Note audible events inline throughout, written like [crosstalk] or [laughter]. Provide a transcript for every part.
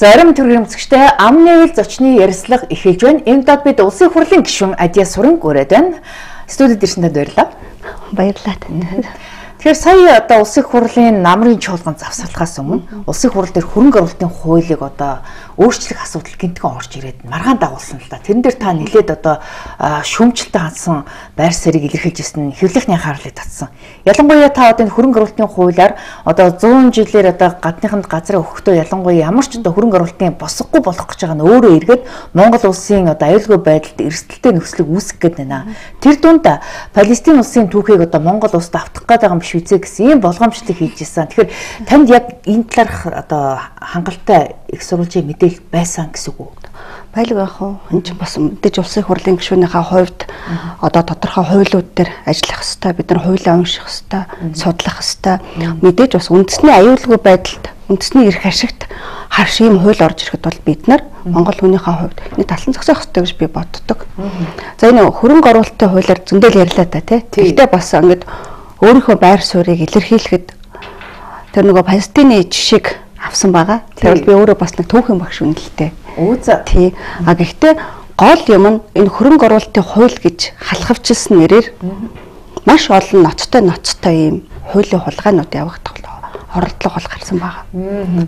Зарим төргийн үзэгчтэй ам нэвэл зочны ярилцлага эхэлж байна. Энд дод бид улсын хурлын гишүүн Адья Суран гүрээд байна. Студид ирсэндээ баярлалаа. Баярлалаа танд. Тэгэхээр сая одоо улсын хурлын намрын чуулган завсарлахаас өмнө улсын хурал дээр хөрөнгө оруулалтын хуулийг одоо өөрчлөх асуудал гинтгэн орж ирээд маргаан дагуулсан л да. Тэрэн дээр та нилээд одоо шүмжлэлтэй хандсан байр сэрийг илэрхийлж ирсэн хэвлэхний анхаарлыг татсан. Ялангуяа та одоо энэ хөрөнгө оруулалтын хуулиар одоо 100 жилээр одоо гадныханд газраа өгөхдөө ялангуяа ямар ч одоо хөрөнгө оруулалтын босгохгүй болох гэж байгаа нь өөрөө эргээд Монгол улсын одоо аюулгүй байдалд эрсдэлтэй нөхцөлийг үүсгэх гээд байна. Тэр дунд Палестин улсын түүхийг одоо Монгол улсад автах гээд байгаа юм биш үзээ гэсэн ийм болгоомжлыг хийж ирсэн. Тэгэхээр танд яг энэ талаарх одоо хангалттай их сурвалжийн мэдээлэл байсан гэсэн үг үү? Байлг байх уу? Энд чинь бас мэдээж улсын хурлын гишүүнийхээ хувьд одоо тодорхой хуулиуд дээр ажиллах хэрэгтэй. Бид нар хуулиа унших хэрэгтэй, судлах хэрэгтэй. Мэдээж бас үндэсний аюулгүй байдалд, үндэсний эрх ашигт харш ийм хууль орж ирэхэд бол бид нар Монгол хүнийхээ хувьд нэг талан зогсоох хэрэгтэй гэж би боддог. За энэ хөрөнгө оруулалтын хуулиар зөндөл ярьлаа та тий. Тэгтээ бас ингээд өөрийнхөө байр суурийг илэрхийлэхэд тэр нөгөө Палестины жишээг авсан байгаа. Тэгвэл би өөрөө бас нэг түүхэн багш үнэлтэй. Үүзэ. Тий. А гэхдээ гол юм нь энэ хөрөнгө оруулалтын хууль гэж халахвчилсан нэрээр маш олон ноцтой ноцтой ийм хуулийн хулгайнууд явагдах оролдлого бол гарсан байгаа.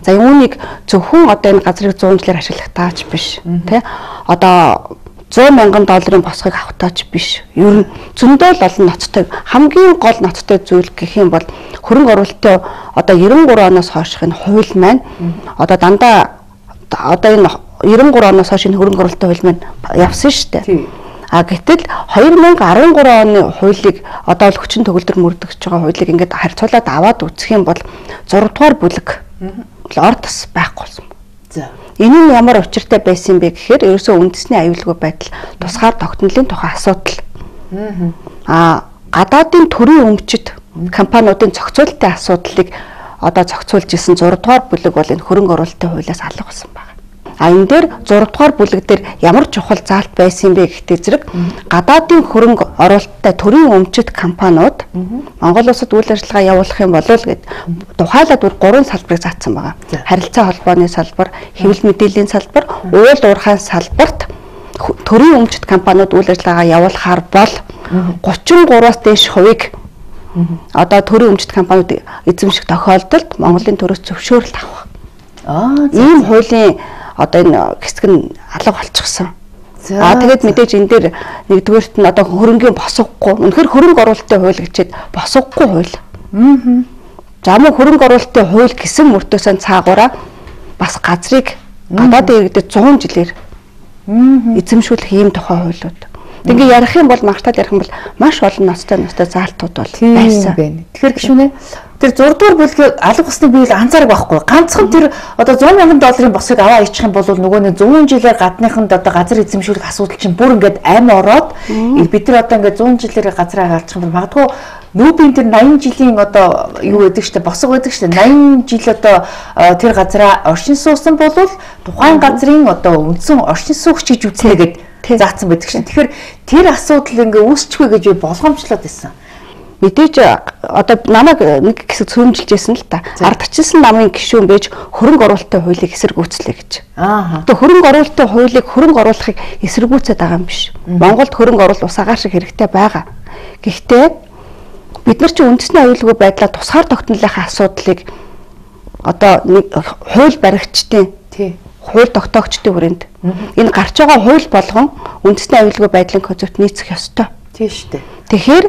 За үүнийг зөвхөн одоо энэ газрыг 100 жилээр ашиглах таач биш. Тэ? Одоо 100 мянган долларын босгыг авахтаач биш. Ер нь зөндөө л олон ноцтой хамгийн гол ноцтой зүйл гэх юм бол хөрөнгө оруулалтын одоо 93 оноос хойших энэ хууль маань одоо дандаа одоо энэ 93 оноос хойш энэ хөрөнгө оруулалтын хууль маань явсан шүү дээ. А гэтэл 2013 оны хуулийг одоо л хүчин төгөлдөр мөрдөгч байгаа хуулийг ингээд харьцуулаад аваад үзэх юм бол 6 дугаар бүлэг ор тас байхгүй болсон. За Энэ нь ямар учиртай байсан бэ гэхээр ерөөсөө үндэсний аюулгүй байдал тусгаар тогтнолын тухай асуудал. Аа гадаадын төрийн өмчөд компаниудын зохицуулалтын асуудлыг одоо зохицуулж исэн 6 дугаар бүлэг бол энэ хөрөнгө оруулалтын хуулиас алга болсон байна. А энэ дээр 6 дугаар бүлэг дээр ямар чухал заалт байсан бэ гэхдээ зэрэг гадаадын хөрөнгө оруулалттай төрийн өмчит компаниуд Монгол улсад үйл ажиллагаа явуулах юм бол гэд тухайлаад бүр гурван салбарыг заасан байгаа. Харилцаа холбооны салбар, хэвлэл мэдээллийн салбар, уул уурхайн салбарт төрийн өмчит компаниуд үйл ажиллагаа явуулахаар бол 33-аас дээш хувийг одоо төрийн өмчит компаниуд эзэмших тохиолдолд Монголын төрөөс зөвшөөрөлт авах. Аа ийм хуулийн одоо энэ хэсэг нь алга болчихсон. Аа тэгээд мэдээж энэ дээр нэгдүгээрт нь одоо хөрөнгөний босгохгүй. Үнэхээр хөрөнгө оруулалтын хууль гэчихэд босгохгүй хууль. Аа. За мөн хөрөнгө оруулалтын хууль гэсэн мөртөөсөө цаагаараа бас газрыг гадаад иргэдэд 100 жилээр эзэмшүүлэх ийм тухай хуулиуд. Тэгээ ярих юм бол магтаад ярих юм бол маш олон ноцтой ноцтой заалтууд бол байсан. Тэгэхээр гişүнэ тэр 6 дугаар бүлгийн алга усныг би анзаарах байхгүй. Ганцхан тэр одоо 100 сая долларын босыг аваа ичих юм бол нөгөө нэг 100 жилээр гадныханд одоо газар эзэмшүүлэх асуудал чинь бүр ингээд ам ороод бид нар одоо ингээд 100 жилээр газраа галчих юм бол магадгүй нүүбийн тэр 80 жилийн одоо юу гэдэг штэ босго гэдэг штэ 80 жил одоо тэр газраа оршин суусан бол тухайн газрын одоо үндсэн оршин суугч гэж үзнэ гэдэг заасан байдаг шин. Тэгэхээр тэр асуудал ингээ үүсчихвэ гэж би болгоомжлоод байсан. Мэдээж одоо намайг нэг хэсэг цөмжилжсэн л та. Ардчилсан намын гишүүн бэж хөрөнгө оруулалтын хуулийг эсэргүүцлээ гэж. Аа. Тэгээ хөрөнгө оруулалтын хуулийг хөрөнгө оруулахыг эсэргүүцээд байгаа юм биш. Монголд хөрөнгө оруулалт усаагаар шиг хэрэгтэй байгаа. Гэхдээ бид нар чи үндэсний аюулгүй байдлаа тусгаар тогтнолынхаа асуудлыг одоо нэг хууль баригчдын тий хууль тогтоогчдын хүрээнд энэ гарч байгаа хууль болгон үндэсний аюулгүй байдлын концепт нийцэх ёстой. Тийм шүү дээ. Тэгэхээр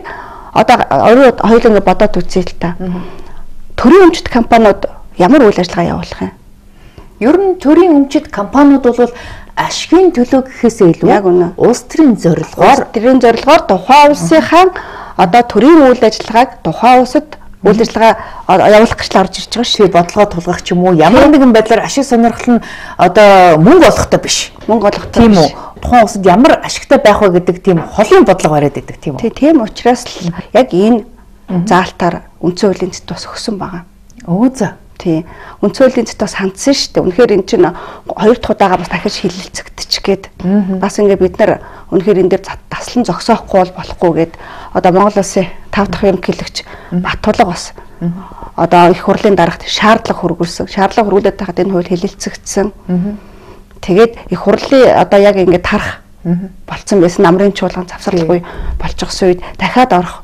одоо өөрөө хоёул ингэ бодоод үзье л та. Төрийн өмчт компаниуд ямар үйл ажиллагаа явуулах юм? Ер нь төрийн өмчт компаниуд бол ашигын төлөө гэхээсээ илүү улс төрийн зорилгоор тэрийн зорилгоор тухайн улсынхаа одоо төрийн үйл ажиллагааг тухайн улсад үйл ажиллагаа явуулах гэж орж ирж байгаа шүү. Бодлогоо тулгах ч юм уу ямар нэгэн байдлаар ашиг сонирхол нь одоо мөнгө олохтой биш. Мөнгө олохтой тийм үү. Тухайн улсад ямар ашигтай байх вэ гэдэг тийм холын бодлого бариад байдаг тийм үү. Тийм учраас л яг энэ заалтаар үндсэн хуулийн зэт бас өгсөн байгаа. Өө за. Тий. Үндсэн хуулийн зэт бас хандсан шүү дээ. Үнэхээр эн чинь хоёр дахь удаага бас дахиж хилэлцэгдэж гээд бас ингээ бид нар үнэхээр энэ дээр таслан зогсоохгүй бол болохгүй гээд одоо Монгол улсын 5 дахь ерөнхийлөгч Батулга бас одоо их хурлын дарагт шаардлага хөргүүлсэн. Шаардлага хөргүүлээд тахад энэ хууль хэлэлцэгдсэн. Тэгээд их хурлын одоо яг ингээд тарах болцсон байсан. Намрын чуулган завсарлахгүй болчихсон үед дахиад орох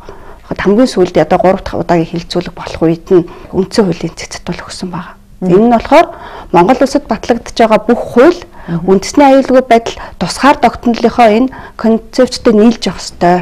хамгийн сүүлд одоо 3 дахь удаагийн хилцүүлэг болох үед нь үндсэн хуулийн цэцэд бол өгсөн байгаа. Энэ нь болохоор Монгол улсад батлагдж байгаа бүх хууль үндэсний аюулгүй байдал тусгаар тогтнолынхоо энэ концепттэй нийлж явах ёстой.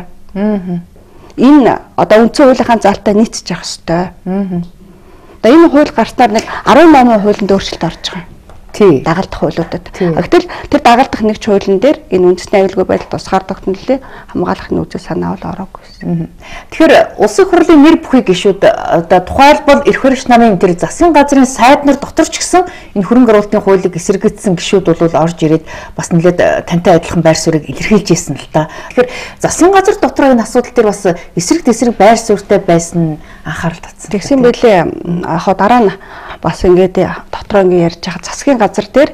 Энэ одоо үндсэн хуулийнхаа заалтаа нийцэж явах ёстой. Одоо энэ хууль гарснаар нэг 18 хуулинд өөрчлөлт орж байгаа. Дагалдах хуулиудад. Гэтэл тэр дагалдах нэг хуулийн дээр энэ үндэсний аюулгүй байдал тусгаар тогтнолын хамгаалах үзэл санаа бол ороогүй байсан. Тэгэхээр улсын хурлын нэр бүхий гишүүд одоо тухайлбал эрх хөрш намын тэр засгийн газрын сайд нар дотор ч гэсэн энэ хөрөнгө оруулалтын хуулийг эсэргүүцсэн гишүүд бол орж ирээд бас нэлээд тантай адилхан байр суурийг илэрхийлж ирсэн л та. Тэгэхээр засгийн газар дотор энэ асуудал дээр бас эсрэг тесрэг байр суурьтай байсан анхаарал татсан. Тэгсэн бэлээ яг дараа нь бас ингээд дотроо ингээд ярьж байгаа засгийн газар дээр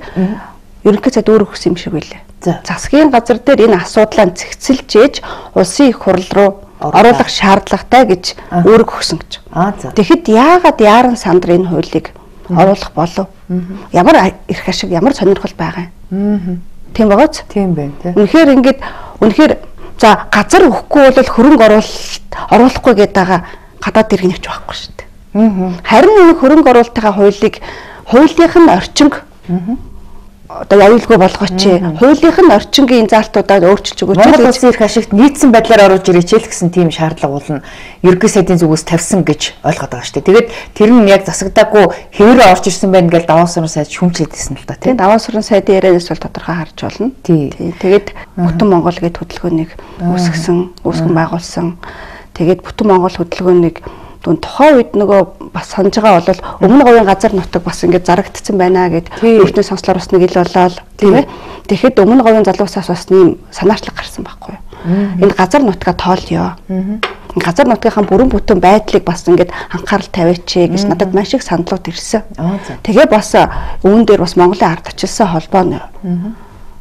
ерөнхий цайд өөр өгсөн юм шиг байлээ. Засгийн газар дээр энэ асуудлаа цэгцэлж ээж улсын их хурл руу оруулах шаардлагатай гэж өөрөг өгсөн гэж. Тэгэхэд яагаад яаран сандар энэ хуулийг оруулах болов? Ямар эрх ашиг, ямар сонирхол байгаа юм? Тийм байгааз? Тийм байна тий. Үнэхээр ингээд үнэхээр за газар өгөхгүй бол хөрөнгө оруулалт оруулахгүй гэдэг байгаа гадаад иргэнэгч байхгүй шүү дээ. Харин энэ хөрөнгө оруулалтын хуулийг хуулийнх нь орчинг одоо аюулгүй болгооч. Хуулийнх нь орчингийн заалтуудаа өөрчилж өгөөч. Монгол улсын эрх ашигт нийцсэн байдлаар оруулж ирээч л гэсэн тийм шаардлага бол нь ерөнхий сайдын зүгээс тавьсан гэж ойлгоод байгаа шүү дээ. Тэгээд тэр нь яг засагдаагүй хэвээрээ орж ирсэн байна гэж даваа сурын сайд шүмжлэдсэн л да тийм. Даваа сурын сайдын ярианаас бол тодорхой харж болно. Тий. Тэгээд Бүтэн Монгол гэдэг хөтөлбөрийг үүсгэсэн, үүсгэн байгуулсан. Тэгээд Бүтэн Монгол хөтөлбөрийг Тэгвэл тухайн үед нөгөө бас санаж байгаа бол өмнө говийн газар нутаг бас ингээд зарагдсан байна гэд өөртөө сонслоор бас нэг ил болоод тийм ээ. Тэгэхэд өмнө говийн залуусаас бас нэм санаачлаг гарсан байхгүй юу. Энэ газар нутгаа тоолё. Газар нутгийнхаа бүрэн бүтэн байдлыг бас ингээд анхаарал тавиач гэж надад маш их саналууд ирсэн. Тэгээ бас үүн дээр бас Монголын ард очилсан холбоо нь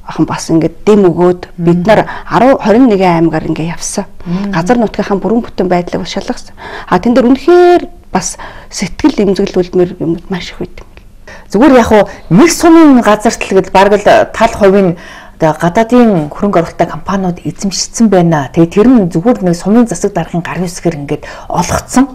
ахан бас ингээд дэм өгөөд бид нар 10 21 аймгаар ингээд явсан. Газар нутгийнхаа бүрэн бүтэн байдлыг шалгасан. А тэн дээр үнэхээр бас сэтгэл имзэглүүлмэр юм маш их үйд. Зүгээр яг уу нэг сумын газарт л гээд бараг л тал хувийн одоо гадаадын хөрөнгө оруулалттай компаниуд эзэмшсэн байна. Тэгээ тэр нь зүгээр нэг сумын засаг даргын гар үсгэр ингээд олгцсон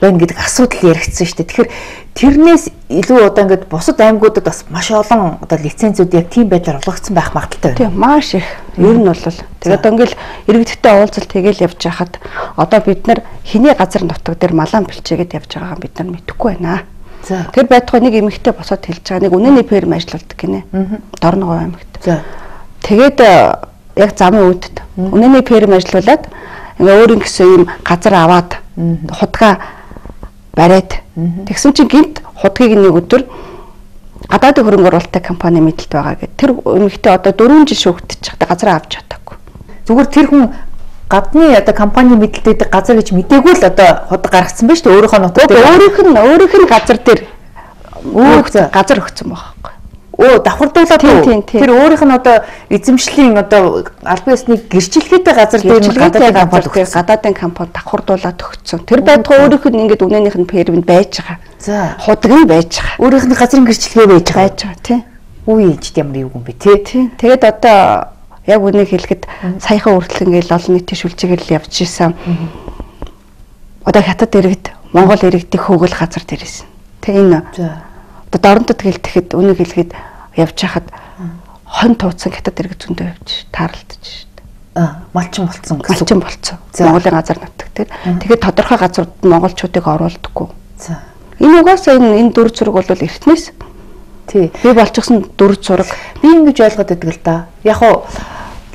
байна гэдэг асуудал яригдсан шүү дээ. Тэгэхээр тэрнээс илүү одоо ингээд бусад аймагуудад бас маш олон одоо лицензүүд яг тийм байдлаар олгогдсон байх магадaltaй байна. Тийм маш их. Ер нь бол тэгээд ингээл иргэдтэй уулзалт хийгээл явж хахад одоо бид нар хэний газар нутаг дээр малан бэлчээгээд явж байгаагаа бид нар мэдэхгүй байна. За. Тэр байтугай нэг эмэгтэй босоод хэлж байгаа нэг үнэний ферм ажилладаг гинэ. Дорногов аймагт. За. Тэгээд э, яг замын үүдэд үнэний ферм ажиллаулаад ингээ өөрийн гэсэн юм газар аваад худгаа бариад тэгсэн чинь гинт худгийг нэг өдөр гадаадын хөрөнгө оруулалттай компани мэдлэлт байгаа гэдэг. Тэр эмэгтэй одоо 4 жил шүүгдчих та газар авч чадаагүй. Зүгээр тэр хүн гадны одоо компани мэдлэлтэй газар гэж мдээгүй л одоо худаг гаргацсан байж тээ өөрийнхөө нутаг дээр. өөрийнх нь өөрийнх нь газар дээр өөр газар өгсөн байгаа байхгүй өө давхардуулаад тэр өөрийнх нь одоо эзэмшлийн одоо албан ёсны гэрчлэгээтэй газар дээр нь гадаадын компани гадаадын компани давхардуулаад өгсөн. Тэр байтугай өөрийнх нь ингээд үнэнийх нь фермэнд байж байгаа. За худаг нь байж байгаа. Өөрийнх нь газрын гэрчлэгээ байж байгаа. Байж байгаа тий. Үгүй ээж ямар юу юм бэ тий. Тэгээд одоо яг үнийг хэлэхэд саяхан хүртэл ингээд олон нийтийн шүлжигээр л явж исэн. Одоо хятад иргэд Монгол иргэдийн хөөгөл газар дээр исэн. Тэг энэ одоо дорнотод гэлтэхэд үнийг хэлэхэд явж хахад хон тууцсан хятад иргэд зөндөө явж таарлдаж штэ. Аа, малчин болцсон гэсэн. Малчин болцсон. Монголын газар нутаг тэр. Тэгээд тодорхой газрууд монголчуудыг оруулдаггүй. За. Энэ угаасаа энэ энэ дүр зураг бол эртнээс тий. Би болчихсон дүр зураг. Би ингэж ойлгоод байдаг л да. Яг уу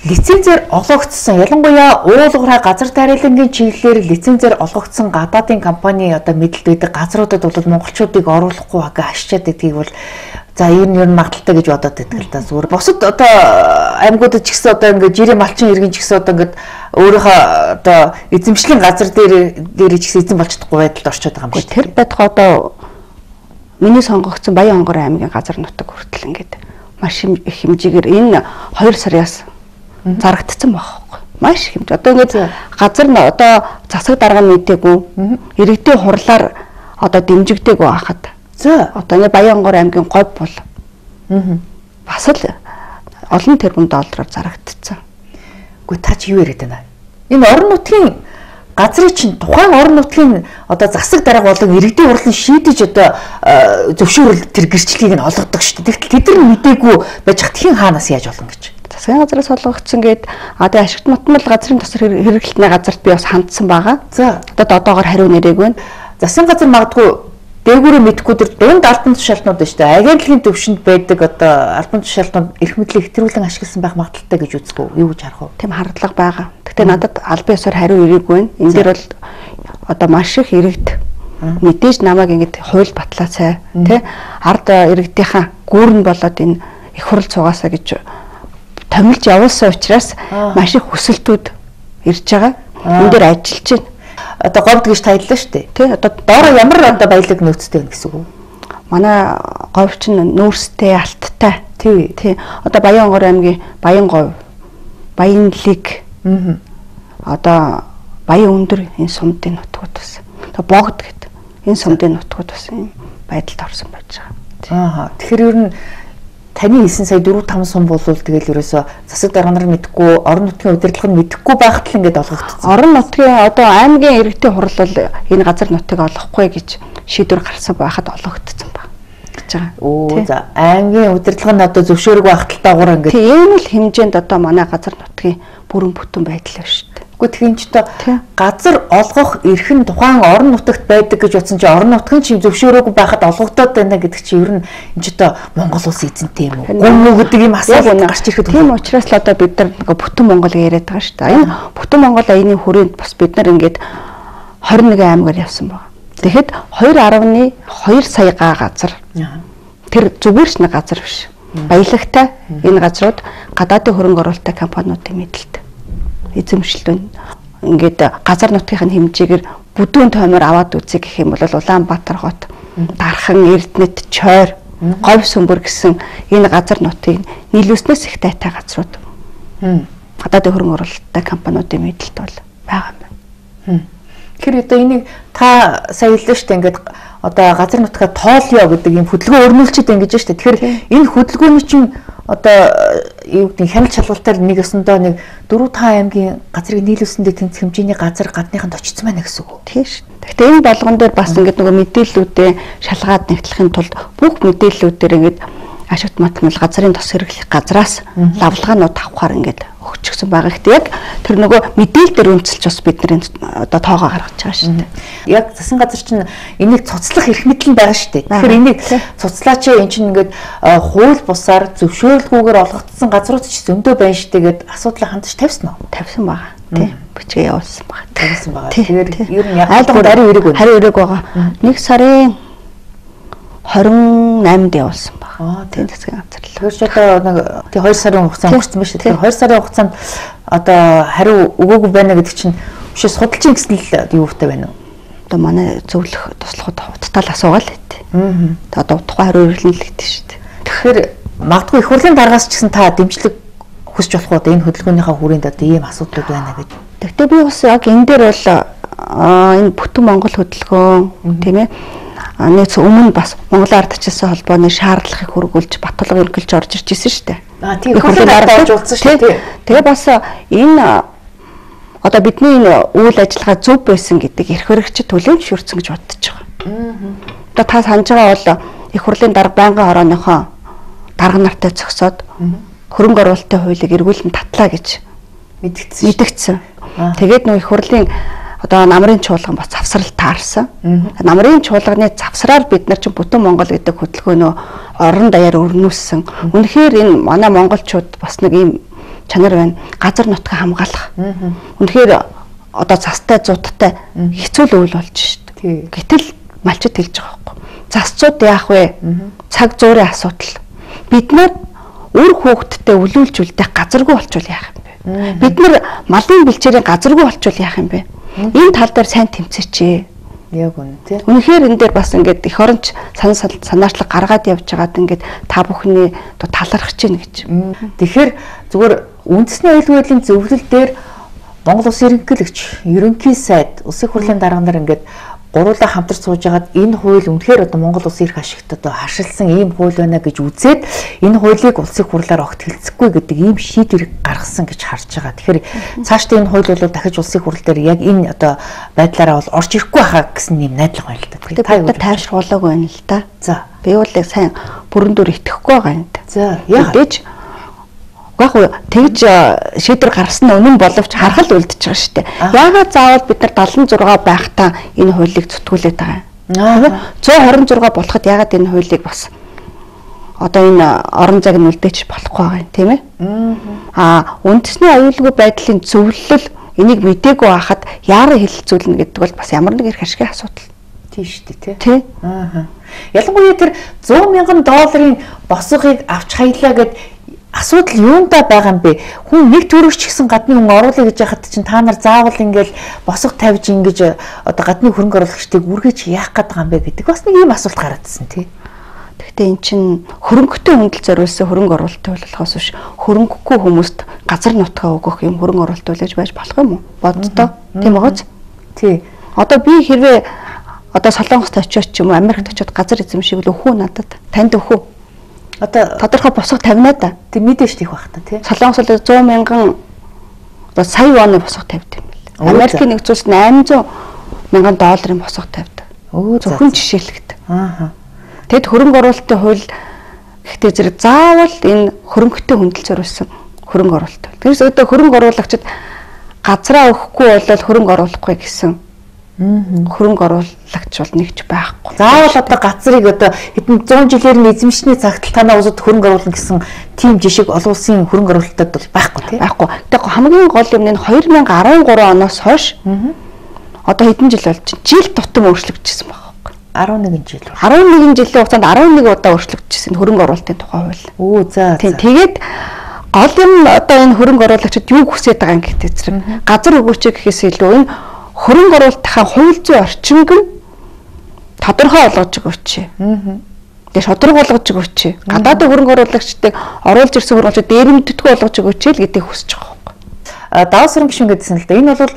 лицензээр олгогдсон ялангуяа уулуурхай газар тариалангийн чиглэлээр лицензээр олгогдсон гадаадын компани одоо мэдлэг байдаг газруудад бол монголчуудыг оруулахгүй байгаа ашчаад гэдгийг бол За нь ер нь магадaltaй гэж бодоод байдаг л да. Зүгээр бусад одоо аймагуудад ч гэсэн одоо ингээд жирийн малчин иргэн ч гэсэн одоо ингээд өөрийнхөө одоо эзэмшлийн газар дээр дээр ч гэсэн эзэн болж чадахгүй байдалд орчод байгаа юм шиг. Тэр байтугай одоо миний сонгогдсон Баян онгор аймгийн газар нутаг хүртэл ингээд маш их хэмжээгээр энэ 2 сараас зарагдсан байхгүй. Маш их хэмжээ. Одоо ингээд газар нь одоо засаг дарга мэдээгүй иргэдийн хурлаар одоо дэмжигдээгүй байхад. За. Одоо нэг Баянгор аймгийн говь бол бас л олон тэрбум доллараар зарагдчихсан. Гэхдээ та чи юу яриад байна? Энэ орон нутгийн газрын чинь тухайн орон нутгийн одоо засаг дарга болон иргэдийн хурлын шийдэж одоо зөвшөөрөл тэр гэрчлэлийг нь олгодог шүү дээ. Тэгтэл тэд нар мдээгүй байж хат хин хаанаас яаж олон гэж. Засгийн газраас олгогдсон гээд одоо ашигт нутмал газрын тосор хэрэглэлтний газарт би бас хандсан байгаа. За Одоо додоогоор хариу нэрээгүй байна. засгийн газар магадгүй дээгүүрээ мэдхгүй тэр дунд албан тушаалтнууд байна шүү дээ. Агентлагийн төвшөнд байдаг одоо албан тушаалтнууд эрх мэдлийг хэтрүүлэн ашигласан байх магадaltaй гэж үздэг үү? Юу гэж харах вэ? тийм хардлага байгаа. Гэхдээ надад албан ёсоор хариу ирээгүй байна. Энэ дээр бол одоо маш их иргэд мэдээж намайг ингэж хууль батлаа цай тий ард иргэдийнхаа гүүрэн болоод энэ их хурл цугаасаа гэж томилж явуулсан учраас Аа. маш их хүсэлтүүд ирж байгаа. Энэ дээр ажиллаж байна. Одоо говьд гэж таяллаа шүү дээ. Тий одоо Доороо ямар одоо баялаг нөөцтэй байна гэсэн үг манай говь чинь нүүрстэй алттай. Тий. Тий. Одоо Баянгор аймгийн Баян говь, Баян лиг Аа. одоо баян өндөр энэ сумдын нутгууд бас одоо богд гэдэг энэ сумдын нутгууд бас юм байдалд орсон байж байгаа. Аа. Тэгэхээр ер нь таны хэлсэн сая 4 5 сум болвол тэгэл ерөөсө засаг дарга нар мэдхгүй, орон нутгийн удирдлага нь мэдхгүй байхад л ингээд олгогдсон. Орон нутгийн одоо аймгийн иргэдийн хурал бол энэ газар нутгийг олохгүй гэж шийдвэр гарсан байхад олгогдсон баг гэж байгаа. Оо за аймгийн удирдлага нь одоо зөвшөөрөг байх талтайгуур ингээд Тэг ийм л хэмжээнд одоо манай газар нутгийн бүрэн бүтэн байдал байна шүү дээ. Үгүй тэгин ч Тий. газар олгох эрх нь тухайн орон нутагт байдаг гэж утсан чи орон нутгийн чинь зөвшөөрөөгүй байхад олгогдоод байна гэдэг чи ер нь энэ ч одоо Монгол улс эзэнтэй юм уу? Гүн үү гэдэг юм асуулт гарч ирэхэд Тийм учраас л одоо бид нар бүтэн Монгол яриад байгаа шүү дээ. Энэ бүтэн Монгол аяны хүрээнд бас бид нар ингээд 21 аймгаар явсан байна. Тэгэхэд 2.2 сая га газар тэр зүгээр ч нэг газар биш. Баялагтай энэ газрууд гадаадын хөрөнгө оруулалттай компаниудын мэдлэлт эзэмшилт байна. Ингээд газар нутгийн хэмжээгээр бүдүүн тоймор аваад үзье гэх юм бол Улаанбаатар хот, Дархан, Эрдэнэт, Чойр, Говь сүмбэр гэсэн энэ газар нутгийг нийлүүлснээс их тайтай газрууд Хм. гадаадын хөрөнгө оруулалттай компаниудын мэдлэлт бол байгаа юм байна. Тэгэхээр одоо энийг та сая хэллээ шүү дээ ингээд одоо газар нутгаа тоолё гэдэг юм хөдөлгөөн өрнүүлчихэд ингэж шүү дээ. Тэгэхээр энэ хөдөлгөөний чинь одоо юу гэдэг хяналт шалгалтаар нэг өсөндөө нэг 4 5 аймгийн газрыг нийлүүлсэндээ тэнцэх хэмжээний газар гадныханд очсон байна гэсэн үг. Тийм шүү. Гэхдээ энэ болгон дээр бас ингээд нөгөө мэдээллүүдээ шалгаад нэгтлэхийн тулд бүх мэдээллүүдээр ингээд ашигт матмал газрын тос хэрэглэх газраас лавлагаанууд авахаар ингээд өгчихсөн байгаа. Гэхдээ яг тэр нөгөө мэдээлэл дээр үнэлж бас бид нэр одоо тоогоо гаргаж байгаа шүү дээ. Яг засгийн газар чинь энийг цуцлах эрх мэдэл нь байгаа шүү дээ. Тэгэхээр энийг цуцлаач эн чинь ингээд э, хууль бусаар зөвшөөрөлгүйгээр олгогдсон газрууд ч зөндөө байна шүү дээ гэд асуудлаа хандаж тавьсан уу? Тавьсан байгаа. Тийм. Бичгээ явуулсан байгаа. Тавьсан байгаа. Тэгэхээр ер нь яг айлгууд байна. Хариу эрэг байгаа. Нэг сарын 28-нд явуулсан. Аа, Тийм засгийн газар л. Тэгэхээр ч одоо нэг тий 2 сарын хугацаа Тий. өнгөрсөн ба шүү. Тэгэхээр 2 сарын хугацаанд одоо хариу өгөөгүй байна гэдэг чинь биш судалж ин гэсэн л юу хөтэй байна уу? Одоо манай зөвлөх туслахад хуттал асуугаал хэвтэй. Аа. Тэ одоо тухайн хариу ирлэн л гэдэг шүү дээ. Тэгэхээр магадгүй их хурлын дараагаас ч гэсэн та дэмжлэг хүсч болох уу энэ хөдөлгөөнийхөө хүрээнд одоо ийм асуудлууд байна гэж. Тэгвэл би бас яг энэ дээр бол энэ бүтэн Монгол хөдөлгөөн тийм ээ нийц өмнө бас Монголын ард түмсэн холбооны шаардлагыг хөргүүлж баталга өргөлж орж ирж исэн шүү дээ. Аа, тийм. Дарга дарга болж уулзсан шүү дээ. Тэгээ бас энэ одоо бидний энэ үйл ажиллагаа зөв байсан гэдэг эрх хэрэгчид төлөв шүрцэн гэж бодож байгаа. Одоо та санаж байгаа бол их хурлын дарга байнгын хорооныхоо дарга нартай зөксөөд хөрөнгө оруулалтын хуулийг эргүүлэн татлаа гэж мэдгдсэн. Аа. Тэгээд нөө их хурлын одоо намрын чуулган бас завсрал таарсан. Намрын чуулганы завсраар бид нар чинь бүтэн Монгол гэдэг хөтөлбөрөө орон даяар өрнүүлсэн. Үнэхээр энэ манай монголчууд бас нэг ийм чанар байна. Газар нутгаа хамгаалах. Үнэхээр одоо застай зуудтай хэцүү л үйл болж шít. Тий. Гэтэл малчид хэлж байгаа байхгүй. Засцууд яах вэ? Цаг зуурын асуудал. Бид нар үр хүүхдтэй өлүүлж үлдэх газаргүй болчвол яах юм бэ? Бид нар малын бэлчээрийн газаргүй болчвол яах юм бэ? Энэ тал дээр сайн тэмцээч. Яг үнэ тий. Үнэхээр энэ дээр бас ингээд эх оронч санаа санаачлаг гаргаад явж байгаад ингээд та бүхний одоо талархаж чинь гэж. Тэгэхээр зүгээр үндэсний аюулгүй байдлын зөвлөл дээр Монгол Улсын ерөнхийлөгч, ерөнхий сайд, улсын хурлын дарга нар ингээд гуруулаа хамтарч сууж хагаад энэ хууль үнэхээр одоо Монгол улсын эрх ашигт одоо хашилсан ийм хууль байна гэж үзээд энэ хуулийг улсын хурлаар огт хэлцэхгүй гэдэг ийм шийдвэр гаргасан гэж харж байгаа. Тэгэхээр цаашдаа энэ хууль бол дахиж улсын хурл дээр яг энэ одоо байдлаараа бол орж ирэхгүй хаа гэсэн юм найдлага байна л да. Тэгэхээр та юу тайвшруулаагүй байна л да. За. Би яг сайн бүрэн дүр итгэхгүй байгаа юм да. За. Яг уу тэгж шийдвэр гаргасан нь үнэн боловч харахад үлдчихэж байгаа шүү дээ. Яагаад заавал бид нар 76 байхдаа энэ хуулийг зүтгүүлээд байгаа юм? 126 болоход яагаад энэ хуулийг бас одоо энэ орон зайг нь үлдээч болохгүй байгаа юм тийм ээ? Аа үндэсний аюулгүй байдлын зөвлөл энийг мдээгүй байхад яаран хэлэлцүүлнэ гэдэг бол бас ямар нэг их ашигын асуудал. Тийм шүү дээ тий. Аа. Ялангуяа тэр 100 мянган долларын босгохыг авч хаялаа гэд асуудал юундаа байгаа юм бэ? Хүн нэг төрөгч гэсэн гадны хүн оруулъя гэж яхад чинь та нар заавал ингээл босго тавьж ингэж одоо гадны хөрөнгө оруулагчдыг үргэж яах гээд байгаа юм бэ гэдэг бас нэг ийм асуулт гараадсэн тий. Гэхдээ эн чинь хөрөнгөтэй хүндэл зориулсан хөрөнгө оруулалт болохоос биш хөрөнгөгүй хүмүүст газар нутгаа өгөх юм хөрөнгө оруулалт гэж байж болох юм уу? Боддоо. Тийм байгааз. Тий. Одоо би хэрвээ одоо Солонгост очиод ч юм уу Америкт очиод газар эзэмшиг л өхөө надад танд өхөө одоо тодорхой босго тавина да. Тэг мэдээж тийх байх та тий. Солонгос бол 100 мянган одоо сая оны босго тавьд юм бэл. Америкийн нэгдсэн улс 800 мянган долларын босго тавьд. Өө зөвхөн жишээлэгт. Аа. Тэгэд хөрөнгө оруулалтын хууль гэхдээ зэрэг заавал энэ хөрөнгөтэй хүндэл зориулсан хөрөнгө оруулалт. Тэрс одоо хөрөнгө оруулагчид газраа өгөхгүй бол хөрөнгө оруулахгүй гэсэн хөрөнгө оруулагч бол нэгч байхгүй. Заавал одоо газрыг одоо хэдэн 100 жилээр нь эзэмшний цагт танаа усад хөрөнгө оруулна гэсэн тийм жишг олон улсын хөрөнгө оруулалтад бол байхгүй тийм. Байхгүй. Тэгээ хамгийн гол юм нь 2013 оноос хойш одоо хэдэн жил болж чинь жил тутам өөрчлөгдчихсэн байна. 11 жил. 11 жилийн хугацаанд 11 удаа өөрчлөгдчихсэн хөрөнгө оруулалтын тухай хууль. Өө за. Тийм тэгээд гол юм одоо энэ хөрөнгө оруулагчид юу хүсэж байгаа юм гэхдээ зэрэг газар өгөөч гэхээс илүү энэ хөрөнгө оруулалтынхаа хууль зүйн орчинг нь тодорхой болгож өгөөч. Аа. Тэгээ шодрог болгож өгөөч. Гадаадын хөрөнгө оруулагчдыг оруулж ирсэн хөрөнгөчд дээрэмддэггүй болгож өгөөч л гэдгийг хүсэж байгаа юм. А давс хөрөнгө гишүүн гэдсэн л да. Энэ бол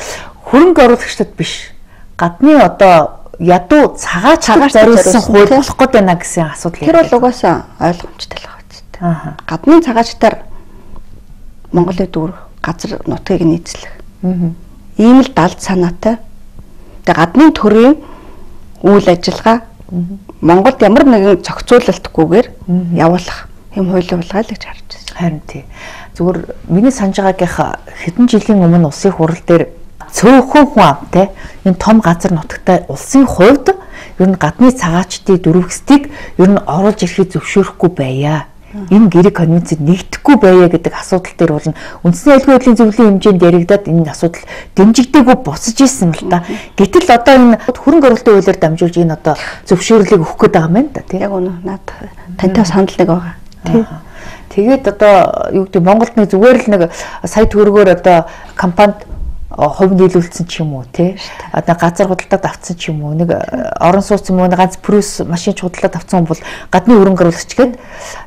хөрөнгө оруулагчдад биш. Гадны одоо ядуу цагаач зориулсан хууль болох гээд байна гэсэн асуудал. Тэр бол угаасаа ойлгомжтой л байгаа. Аа. Гадны цагаачтаар Монголын дүүр газар нутгийг нийцлэх. Аа ийм л далд санаатай. Тэгээ гадны төрийн үйл ажиллагаа Монголд ямар нэгэн зохицуулалтгүйгээр явуулах юм хуулийн булгаа л гэж харж байна. Харин тий. Зүгээр миний санаж байгаагийнх хэдэн жилийн өмнө улсын хурал дээр цөөхөн хүн амтай энэ том газар нутагтай улсын хувьд ер нь гадны цагаачдын дөрвөсдгийг ер нь оруулж ирэхийг зөвшөөрөхгүй байя энэ гэрэг конвенцэд нэгдэхгүй байя гэдэг асуудал дээр бол үндэсний аюулгүй байдлын зөвлөлийн хэмжээнд яригадад энэ асуудал дэмжигдээгүй буцаж исэн л та. Гэтэл одоо энэ хөрөнгө оруулалтын хуулиар дамжуулж энэ одоо зөвшөөрлийг өгөх гээд байгаа юм байна да тийм. Яг үнэ наад тантай санал нэг байгаа. Тийм. Тэгээд одоо юу гэдэг Монголд нэг зүгээр л нэг сая төгрөгөөр одоо компанид хувь нийлүүлсэн ч юм уу тий одоо газар худалдаад авцсан ч юм уу нэг орон сууц юм уу ганц прюс машин худалдаад авцсан бол гадны хөрөнгө оруулагч гээд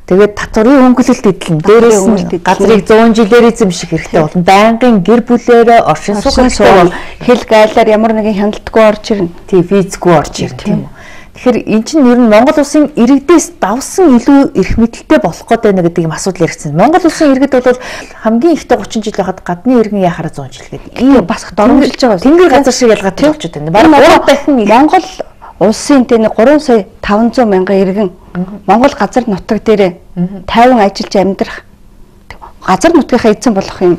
тэгээд татварын хөнгөлөлт эдлэн дээрээс нь газрыг 100 жилээр эзэмших хэрэгтэй болно байнгын гэр бүлээрээ оршин суух хэл гайлаар ямар нэгэн хяналтгүй орж ирнэ. Тий визгүй орж ирнэ тийм үү Тэгэхээр эн чинь ер нь Монгол улсын иргэдээс давсан илүү эрх мэдэлтэй болох гээд байна гэдэг юм асуудал яригдсан. Монгол улсын иргэд бол хамгийн ихтэй 30 жил байхад гадны иргэн яхаараа 100 жил гэдэг. Ийм бас дормжилж байгаа. Тэнгэр газар шиг ялгаатай болчиход байна. Бараг 3 дахин Монгол улсын тэ 3 сая 500 мянган иргэн Монгол газар нутаг дээр 50 ажиллаж амьдрах газар нутгийнхаа эзэн болох юм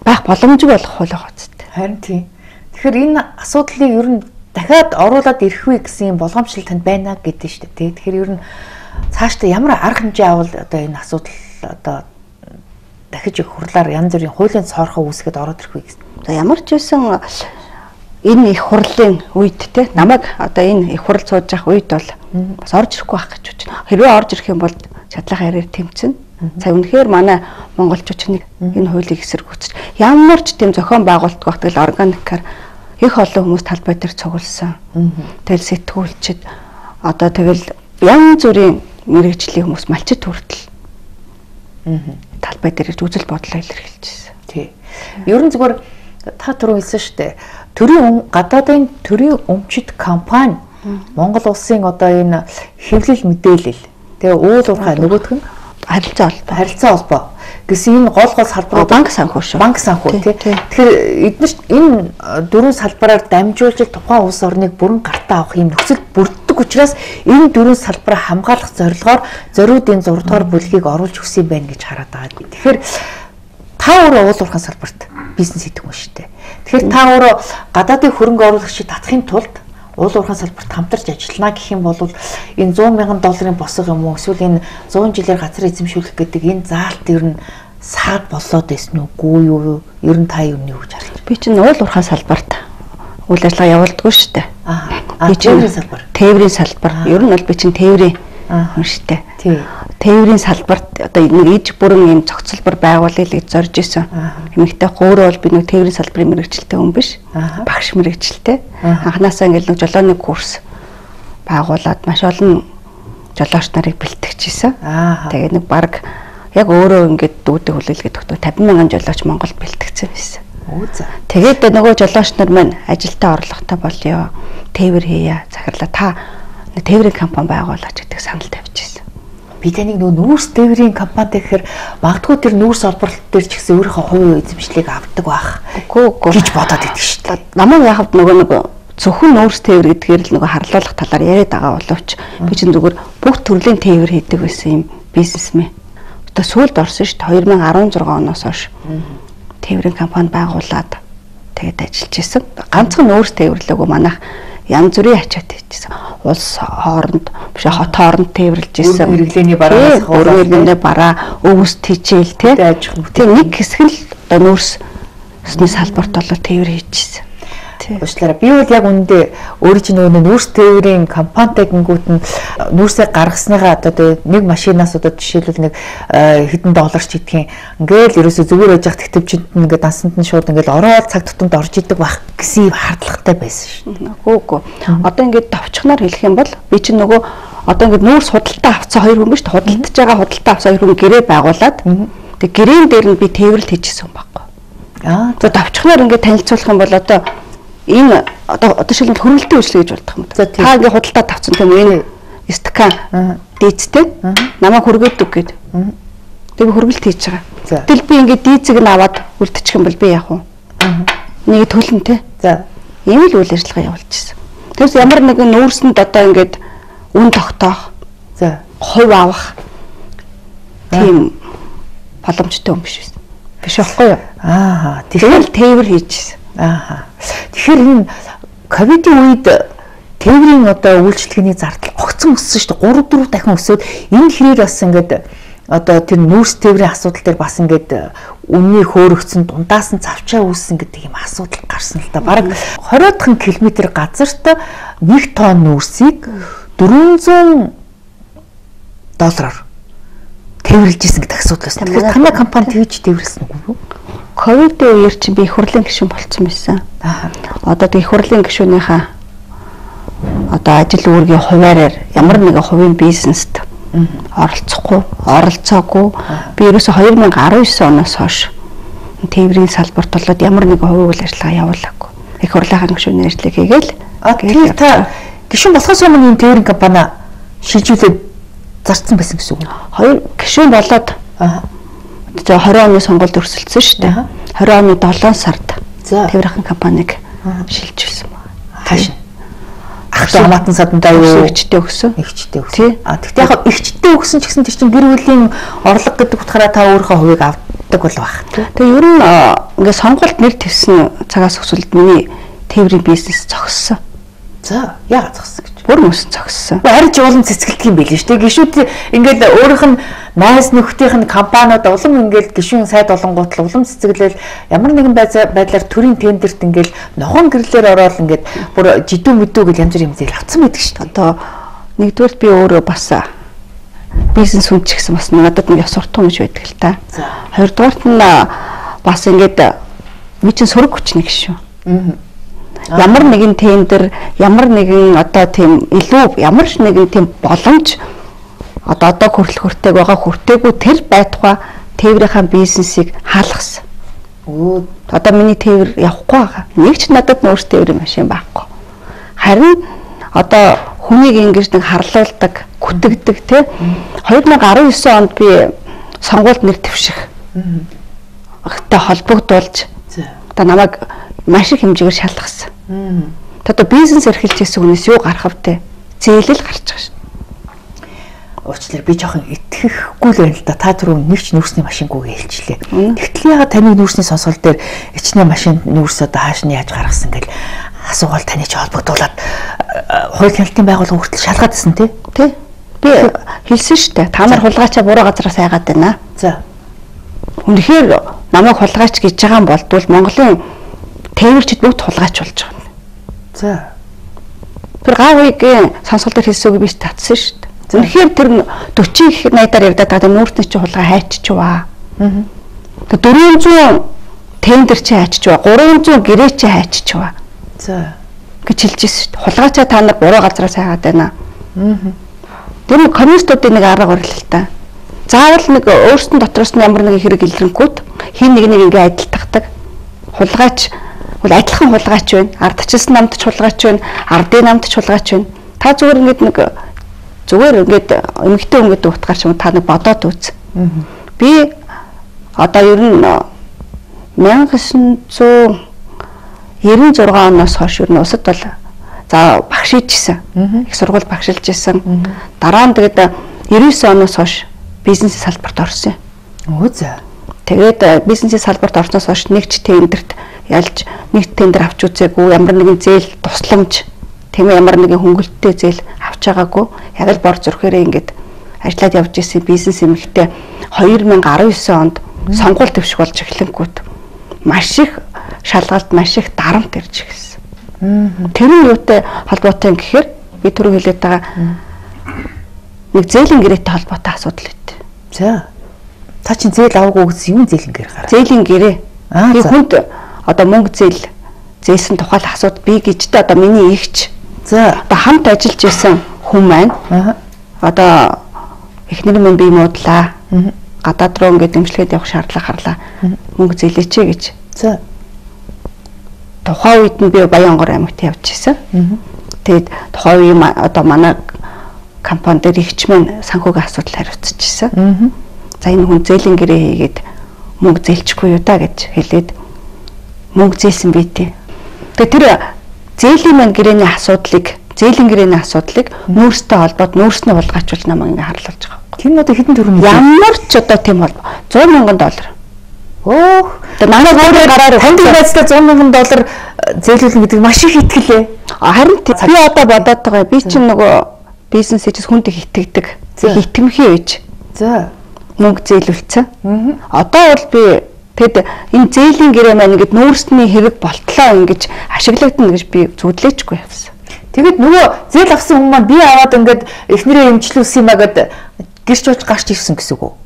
байх боломжгүй болох хууль ч. Харин тийм. Тэгэхээр энэ асуудлыг ер нь дахиад оруулаад ирэх үү гэсэн болгоомжлол танд байна гэдэг шүү дээ. Тэгэхээр ер нь цаашдаа ямар арга хэмжээ авал одоо энэ асуудал одоо дахиж их хурлаар янз бүрийн хуулийн цоорхоо үүсгээд ороод ирэх вэ гэсэн. За ямар ч байсан энэ их хурлын үед те намайг одоо энэ их хурл сууж явах үед бол бас орж ирэхгүй байх гэж байна. Хэрвээ орж ирэх юм бол шатлах хараар тэмцэн. За үнэхээр манай монголчууд нэг энэ хуулийг эсэргүүцэж ямар ч тийм зохион байгуулалт багтгал органикаар их олон хүмүүс талбай дээр цугласан. Тэгэл сэтгүүлчд одоо тэгэл янз бүрийн мэрэгжлийн хүмүүс малчит хүртэл талбай дээр ирж үзэл бодлоо илэрхийлж байсан. Тий. Ер нь зүгээр та түрүү хэлсэн шүү дээ. төрийн гадаадын төрийн өмчит компани Монгол улсын одоо энэ хэвлэл мэдээлэл тэгээ уул уурхай нөгөөх нь харилцаа холбоо. Харилцаа холбоо гэсэн энэ гол гол салбарууд банк санхүү шүү. Банк санхүү тий. Тэгэхээр эдгээр энэ дөрвөн салбараар дамжуулж тухайн улс орныг бүрэн гартаа авах юм нөхцөл бүрддэг учраас энэ дөрвөн салбараа хамгаалах зорилгоор зориудын 6 дугаар бүлгийг оруулж өгсөн байна гэж хараад байгаа. Тэгэхээр та өөрөө уул уурхайн салбарт бизнес хийдэг юм шүү дээ. Тэгэхээр та өөрөө гадаадын хөрөнгө оруулагчид татахын тулд уул уурхайн салбарт хамтарч ажиллана гэх юм бол энэ 100 мянган долларын босго юм уу эсвэл энэ 100 жилээр газар эзэмшүүлэх гэдэг энэ заалт ер нь саад болоод байсан үгүй юу? Ер нь та юу нэг гэж харж байна? Би чинь уул уурхайн салбарт үйл ажиллагаа явуулдаггүй шүү дээ. Аа. Тээврийн салбар. Тээврийн салбар. Ер нь бол би чинь тээврийн хүн шүү дээ. Тий. Тээврийн салбарт одоо нэг иж бүрэн юм цогцлбор байгуулъя гэж зорж исэн. Эмэгтэй хөөрөө бол би нэг тээврийн салбарын мэрэгчлээ хүн биш. Багш мэрэгчлээ. Анханасаа ингээл нэг жолооны курс байгуулад маш олон жолооч нарыг бэлтгэжсэн. Тэгээ нэг баг яг өөрөө ингээд дүүдэг хүлээлгээд өгтөө 50 мянган жолооч Монголд бэлтгэсэн байсан. Тэгээд нөгөө жолооч нар маань ажилдаа орлоготой болёо. Тээвэр хийя. Захирлаа та тээврийн компани байгуулаач гэдэг санал тавьчихсан. Би таныг нөгөө нүүрс тээврийн компани гэхээр магадгүй тэр нүүрс олборлолт дээр ч гэсэн өөрийнхөө хувийн эзэмшлийг авдаг байх. Үгүй үгүй гэж бодоод идэв шүү дээ. Намайг яхад нөгөө нэг зөвхөн нүүрс тээвэр гэдгээр л нөгөө харлуулах талаар яриад байгаа боловч би чинь зүгээр бүх төрлийн тээвэр хийдэг байсан юм бизнесмен. Одоо сүүлд орсон шүү дээ 2016 оноос хойш. Тээврийн компани байгуулад тэгээд ажиллаж исэн. Ганцхан нүүрс тээвэрлээгөө манайх янз бүрийн ачаат хийжсэн. Улс хооронд биш хот хооронд тээвэрлж исэн. Хэрэглээний бараас хөрөнгөний бараа өвөс тийчээл тий. Тэг нэг хэсэг л одоо нүүрсний салбарт болоо тээвэр хийжсэн. Уучлаарай. Би бол яг үндэ өөрөө чинь нөгөө нүүрс тээврийн компанитай гингүүт нь нүүрсээ гаргасныгаа одоо нэг машинаас одоо жишээлбэл нэг хэдэн доллар ч гэдгийг ингээл ерөөсө зүгээр байж хат тэтвчэнд ингээд дансанд нь шууд ингээд ороод цаг тутамд орж идэг байх гэсэн хардлагатай байсан шүү. Үгүй үгүй. Одоо ингээд товчхоноор хэлэх юм бол би чинь нөгөө одоо ингээд нүүрс худалдаа авцсан хоёр хүн биш худалдаж байгаа худалдаа авсан хоёр хүн гэрээ байгуулад тэг гэрээн дээр нь би тээвэрлэл хийжсэн байхгүй. Аа. За давчхнаар ингээд танилцуулах юм бол одоо энэ одоо одоо шилбэл хөрвөлтийн үйлчлэг гэж болдог юм. Та ингээ худалдаа тавцсан тийм энэ стакан дийцтэй намайг хөргөөд үг гээд. Тэгээ хөргөлт хийж байгаа. Тэгэл би ингээ дийцэг нь аваад үлдчих юм бол би яах вэ? Нэг төлн те. За. Ийм л үйл ажиллагаа явуулчихсан. Тэрс ямар нэгэн нүүрсэнд одоо ингээд үн тогтоох. За. Хувь авах. Тийм боломжтой юм биш үү? Биш байхгүй юу? Аа. Тэгэл тээвэр хийжсэн. Аа. Тэгэхээр энэ ковидын үед тээврийн одоо үйлчлэгээний зардал огцон өссөн шүү дээ. 3 4 дахин өсөөд энэ хэрээр бас ингээд одоо тэр нүүрс тээврийн асуудал дээр бас ингээд үнний хөөрөгцөн дундаас нь завчаа үүссэн гэдэг юм асуудал гарсан л да. Бараг 20 дахин километр газарт 1 тонн нүүрсийг 400 доллараар тээвэрлжсэн гэдэг асуудал байсан. Тэгэхээр танай компани тэгж тээвэрлсэн үгүй юу? Ковидын үеэр чинь би их хурлын гишүүн болцсон байсан. Одоо тэг их хурлын гишүүнийхээ одоо ажил үүргийн хуваараар ямар нэгэн хувийн бизнест оролцохгүй, оролцоогүй. Би ерөөсө 2019 оноос хойш тээврийн салбарт болоод ямар нэгэн хувийн үйл ажиллагаа явуулаагүй. Их хурлынхаа гишүүний ажлыг хийгээл. Тэр та гишүүн болохоос өмнө энэ тээврийн компани шилжүүлээд зарцсан байсан гэсэн үг. Хоёр гишүүн болоод 20 оны сонгуульд өрсөлдсөн шүү дээ. 20 оны 7 сард Тэврхэн компаниг шилжүүлсэн байна. Хааш. Ах хамаатан садандаа юу ихчтэй өгсөн. Ихчтэй өгсөн. А тэгтээ яг ихчтэй өгсөн ч гэсэн тэр чинь гэр бүлийн орлого гэдэг утгаараа та өөрийнхөө хувийг авдаг бол баг. Тэгээ ер нь ингээд сонгуульд нэр твсэн цагаас өсвөлд миний тээврийн бизнес зогссон. За яагаад зогссон? Бүр мөс зогссон. Харин ч улам цэцгэлдэг юм билээ шүү дээ. Гişүүд ингээд өөрийнх нь найз нөхдийнх нь компаниуд улам ингээд гişүүн сайд олонгууд л улам цэцгэлэл ямар нэгэн байдлаар төрийн тендерт ингээд нохон гэрлэр ороод ингээд бүр жидүү мэдүү гэж янз бүрийн хэмжээл авцсан байдаг шүү дээ. Одоо нэгдүгээр би өөрөө бас бизнес хүн ч гэсэн бас надад нэг суртан юмш байдаг л та. Хоёрдугаарт нь бас ингээд чинь сөрөг хүчний гişүү. Аа ямар нэгэн тендер ямар нэгэн одоо тийм илүү ямар ч нэгэн тийм боломж одоо одоо хүртэл хүртээг байгаа хүртээгүй тэр байтугай тээврийнхаа бизнесийг хаалгасан. Өө Одоо миний тээвэр явахгүй байгаа. Нэг ч надад нөөц тээврийн машин байхгүй. Харин одоо хүнийг ингэж нэг харлуулдаг, күтгдэг тий 2019 онд би сонгуульд нэр дэвших. Та холбогдуулж одоо намайг маш их хэмжээгээр шалгасан. Одоо бизнес эрхэлж ирсэн хүнээс юу гарах вэ? Зээлэл гарч байгаа шин. Уучлаарай би жоохон итгэхгүй л байна л да. Та түрүү нэг ч нүүрсний машингүй хэлчихлээ. Тэгтэл ягаад таны нүүрсний сонсгол дээр ичнэ машин нүүрс одоо хааш нь яаж гаргасан гэл асуугаал таны ч холбогдуулаад э, хууль хяналтын байгууллага хүртэл шалгаад исэн тий. Тэ? Би хэлсэн дээ. Та нар хулгайчаа буруу газараас хайгаад байна. За. Үнэхээр намайг хулгайч гэж байгаа юм болдвол Монголын тээвэрчд бүгд хулгайч болж байгаа. За. Тэр гавыгийн сонсгол дээр хэлсэн үг би татсан шүү дээ. Үнэхээр тэр 40 их 80-аар явдаад байгаа нүүртний чи хулгай хайччихваа. Аа. Тэр 400 тендер чи хайччихваа. 300 гэрээ чи хайччихваа За. гэж хэлж ирсэн шүү дээ. Хулгайчаа та нар буруу газараас хайгаад байна. Аа. Тэр нь коммунистуудын нэг арга барил л та. Заавал нэг өөрсдөн дотроос нь ямар нэгэн хэрэг илрэнгүүт хин нэг нэг ингээ адилтгадаг. Хулгайч бол адилхан хулгайч байна. Ардчилсан намд ч хулгайч байна. Ардын намд ч хулгайч байна. Та зүгээр ингээд нэг зүгээр ингээд эмгтэй өнгөд утгаар ч юм та нэг бодоод үз. Би одоо ер нь 1996 оноос хойш ер нь усад бол за багшиж гисэн. Их сургууль багшилж гисэн. Дараа нь тэгээд 99 оноос хойш бизнес салбарт орсон. Өө за. Тэгээд бизнесийн салбарт орсноос хойш нэг ч тендерт ялж нэг тендер авч үзээгүй ямар нэгэн зээл тусламж тийм ямар нэгэн хөнгөлөлттэй зээл авч байгаагүй яг л бор зүрхээрээ ингээд ажиллаад явж исэн бизнес эмэгтэй 2019 онд сонгуул төвших болж эхлэнгүүт маш их шалгалт маш их дарамт ирж ирсэн. Тэр нь юутай холбоотой юм гэхээр би түрүү хэлээд байгаа нэг зээлийн гэрээтэй холбоотой асуудал ит. За. Та чинь зээл аваагүй гэсэн юм зээлийн гэр гараа. Зээлийн гэрээ. Аа, Би хүнд одоо мөнгө зээл зээсэн тухайл асууд би гэжтэй одоо миний ихч За. одоо хамт ажиллаж исэн хүн маань Аа. одоо эхнэр минь би муудлаа. Мгм. Гадаад руу ингээд дэмжлэгээд явах шаардлага харлаа. Мөнгө зээлээч гэж. За. Тухайн үед нь би Баянгор аймагт явж исэн. Мгм. Тэгээд тухайн үе одоо манай компани дээр ихч маань санхүүгийн асуудал хариуцж исэн. За энэ хүн зээлийн гэрээ хийгээд мөнгө зээлчихгүй юу да гэж хэлээд мөнгө зээлсэн би тий. Тэгээ тэр зээлийн маань гэрээний асуудлыг зээлийн гэрээний асуудлыг нүүрстэй холбоод нүүрснээ булгаачулж намайг ингээ харлуулж байгаа. Тэр нь одоо хэдэн төгрөг юм? Ямар ч одоо тийм холбоо 100 мянган доллар. Өөх. Тэгээ манай өөрийн гараар танд байцтай 100 сая доллар э, зээлүүлнэ гэдэг маш их итгэлээ. Харин би одоо бодоод байгаа би чинь нөгөө бизнес хийж хүнд их итгэдэг. За. Итгэмхий үйж За. Мөнгө зээлүүлсэн. Одоо бол би тэгэд энэ зээлийн гэрээ маань ингээд нүүрсний хэрэг болтлоо ингэж ашиглагдана гэж би зүудлээчгүй явсан. Тэгэд нөгөө зээл авсан хүмүүс маань би аваад ингээд эхнэрээ эмчлүүлсэн юм а гэд гэрч ууж гарч ирсэн гэсэн үг үү?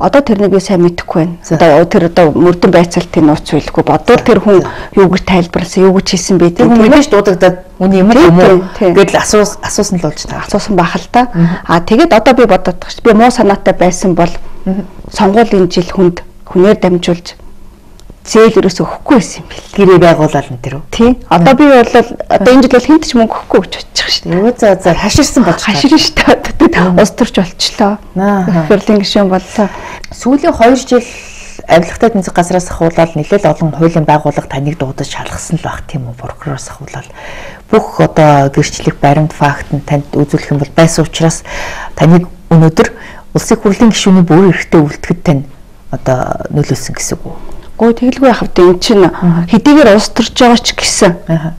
Одоо тэрнийг би сайн мэдэхгүй байна. Одоо тэр одоо мөрдөн байцаалтын нууц үйлгүй бодвол тэр хүн юу гэж тайлбарласан, юу гэж хийсэн бэ Тэр хүн мэдээж дуудагдаад үний юм уу гэдэл асуус асуусан л болж таа. асуусан бах л та. А тэгээд одоо би бодоод байгаа ш. Би муу санаатай байсан бол сонгуулийн жил хүнд хүнээр дамжуулж зээл ерөөсө өгөхгүй байсан юм бэл. Гэрээ байгуулаад энэ үү? Тий. Одоо би бол одоо энэ жил бол хинт ч мөнгө өгөхгүй гэж бодчих ш. Юу за за хаширсан болж Хашир ш та. Ус төрч болчлоо. Хөрлийн гишүүн боллоо. Сүүлийн 2 жил авилгатай тэнцэг газраас ахуулаад нэлээд олон хуулийн байгууллага таныг дуудаж шалгасан л баг тийм үү прокуророос ахуулаад бүх одоо гэрчлэх баримт факт нь танд үзүүлэх юм бол байсан учраас таныг өнөөдөр улсын хурлын гишүүний бүр эрхтэй үлдэхэд тань одоо нөлөөлсөн гэсэн үг үү? Гоо тэгэлгүй яхав тэ эн чинь хэдийгээр ус төрж байгаа ч гэсэн. Аа.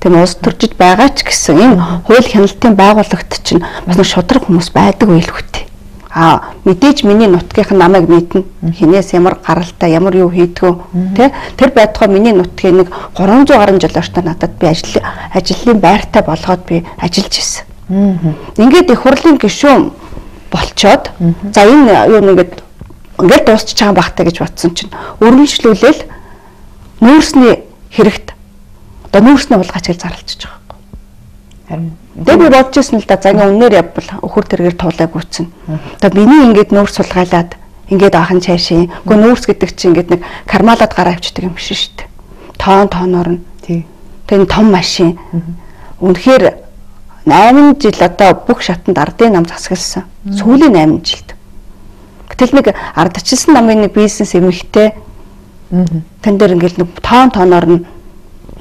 тийм ус төржиж байгаа ч гэсэн энэ хууль хяналтын байгууллагт чинь бас нэг шудраг хүмүүс байдаг байл хөтэй. А мэдээж миний нутгийнх нь намайг мэднэ. Хинээс ямар гаралтай, ямар юу хийдгүү тий Тэр байтугай миний нутгийн нэг 300 гаруй жил ортой надад би ажил ажлын байртай болгоод би ажиллаж ирсэн. Ингээд их хурлын гишүүн болчоод за энэ юу нэгэд ингээд дуусчих чагаан багтаа гэж бодсон чинь өргөншлүүлээл нүүрсний хэрэгт одоо нүүрснээ булгаач гэж зарлчихж байгаа байхгүй. Харин Тэгээ би бодож ирсэн л да за ингээ үнээр явбал өхөр тэргээр туулаа гүйтсэн. Одоо миний ингээд нүүрс сулгайлаад ингээд ахын цаашийн. Гэхдээ нүүрс гэдэг чинь ингээд нэг кармалаад гараа авчдаг юм биш шүү дээ. Тоон тооноор нь. Тий. Тэгээ том машин. Үнэхээр 8 жил одоо бүх шатанд ардын нам засагласан. Сүүлийн 8 жилд. Гэтэл нэг ардчилсан намын нэг бизнес эмэгтэй тэн дээр ингээл нэг тоон тооноор нь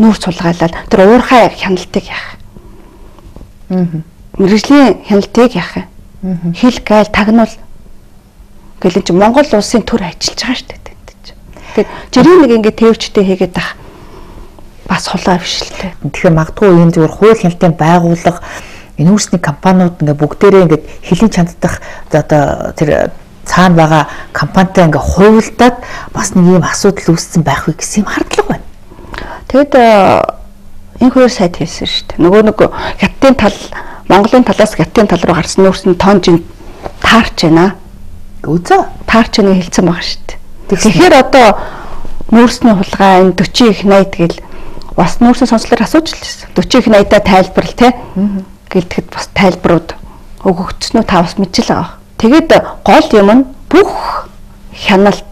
нүүр сулгаалаад тэр уурхай хяналтыг яах. Мэргэжлийн хяналтыг яах. Хил гайл тагнуул Гэтэл чи Монгол улсын төр ажиллаж байгаа шүү дээ. Тэгэхээр жирийн нэг ингэ тээвчтэй хийгээд ах бас хулгай биш л дээ. Тэгэхээр магадгүй энэ зүгээр хууль хяналтын байгууллага энэ үүсний компаниуд ингээ бүгдээрээ ингээ хэлийн чанддах одоо тэр цаана байгаа компанитай ингээ хувилдаад бас нэг юм асуудал үүссэн байх вэ гэсэн юм хардлага байна. Тэгэд энэ хоёр сайд хэлсэн шүү дээ. Нөгөө нэг хятадын тал Монголын талаас хятадын тал руу гарсан нүүрсэн тоонжин таарч байна. Үзөө таарч нэг хэлсэн байгаа шүү дээ. Тэгэхээр одоо нүүрсний хулгай энэ 40 их 80 тэгэл бас нүүрсний сонслоор асууж л байсан. 40 их 80-аа тайлбарл те. Гэлтэхэд бас тайлбарууд өгөгдсөн үү та бас мэдчихэл байгаа. Тэгээд гол юм нь бүх хяналт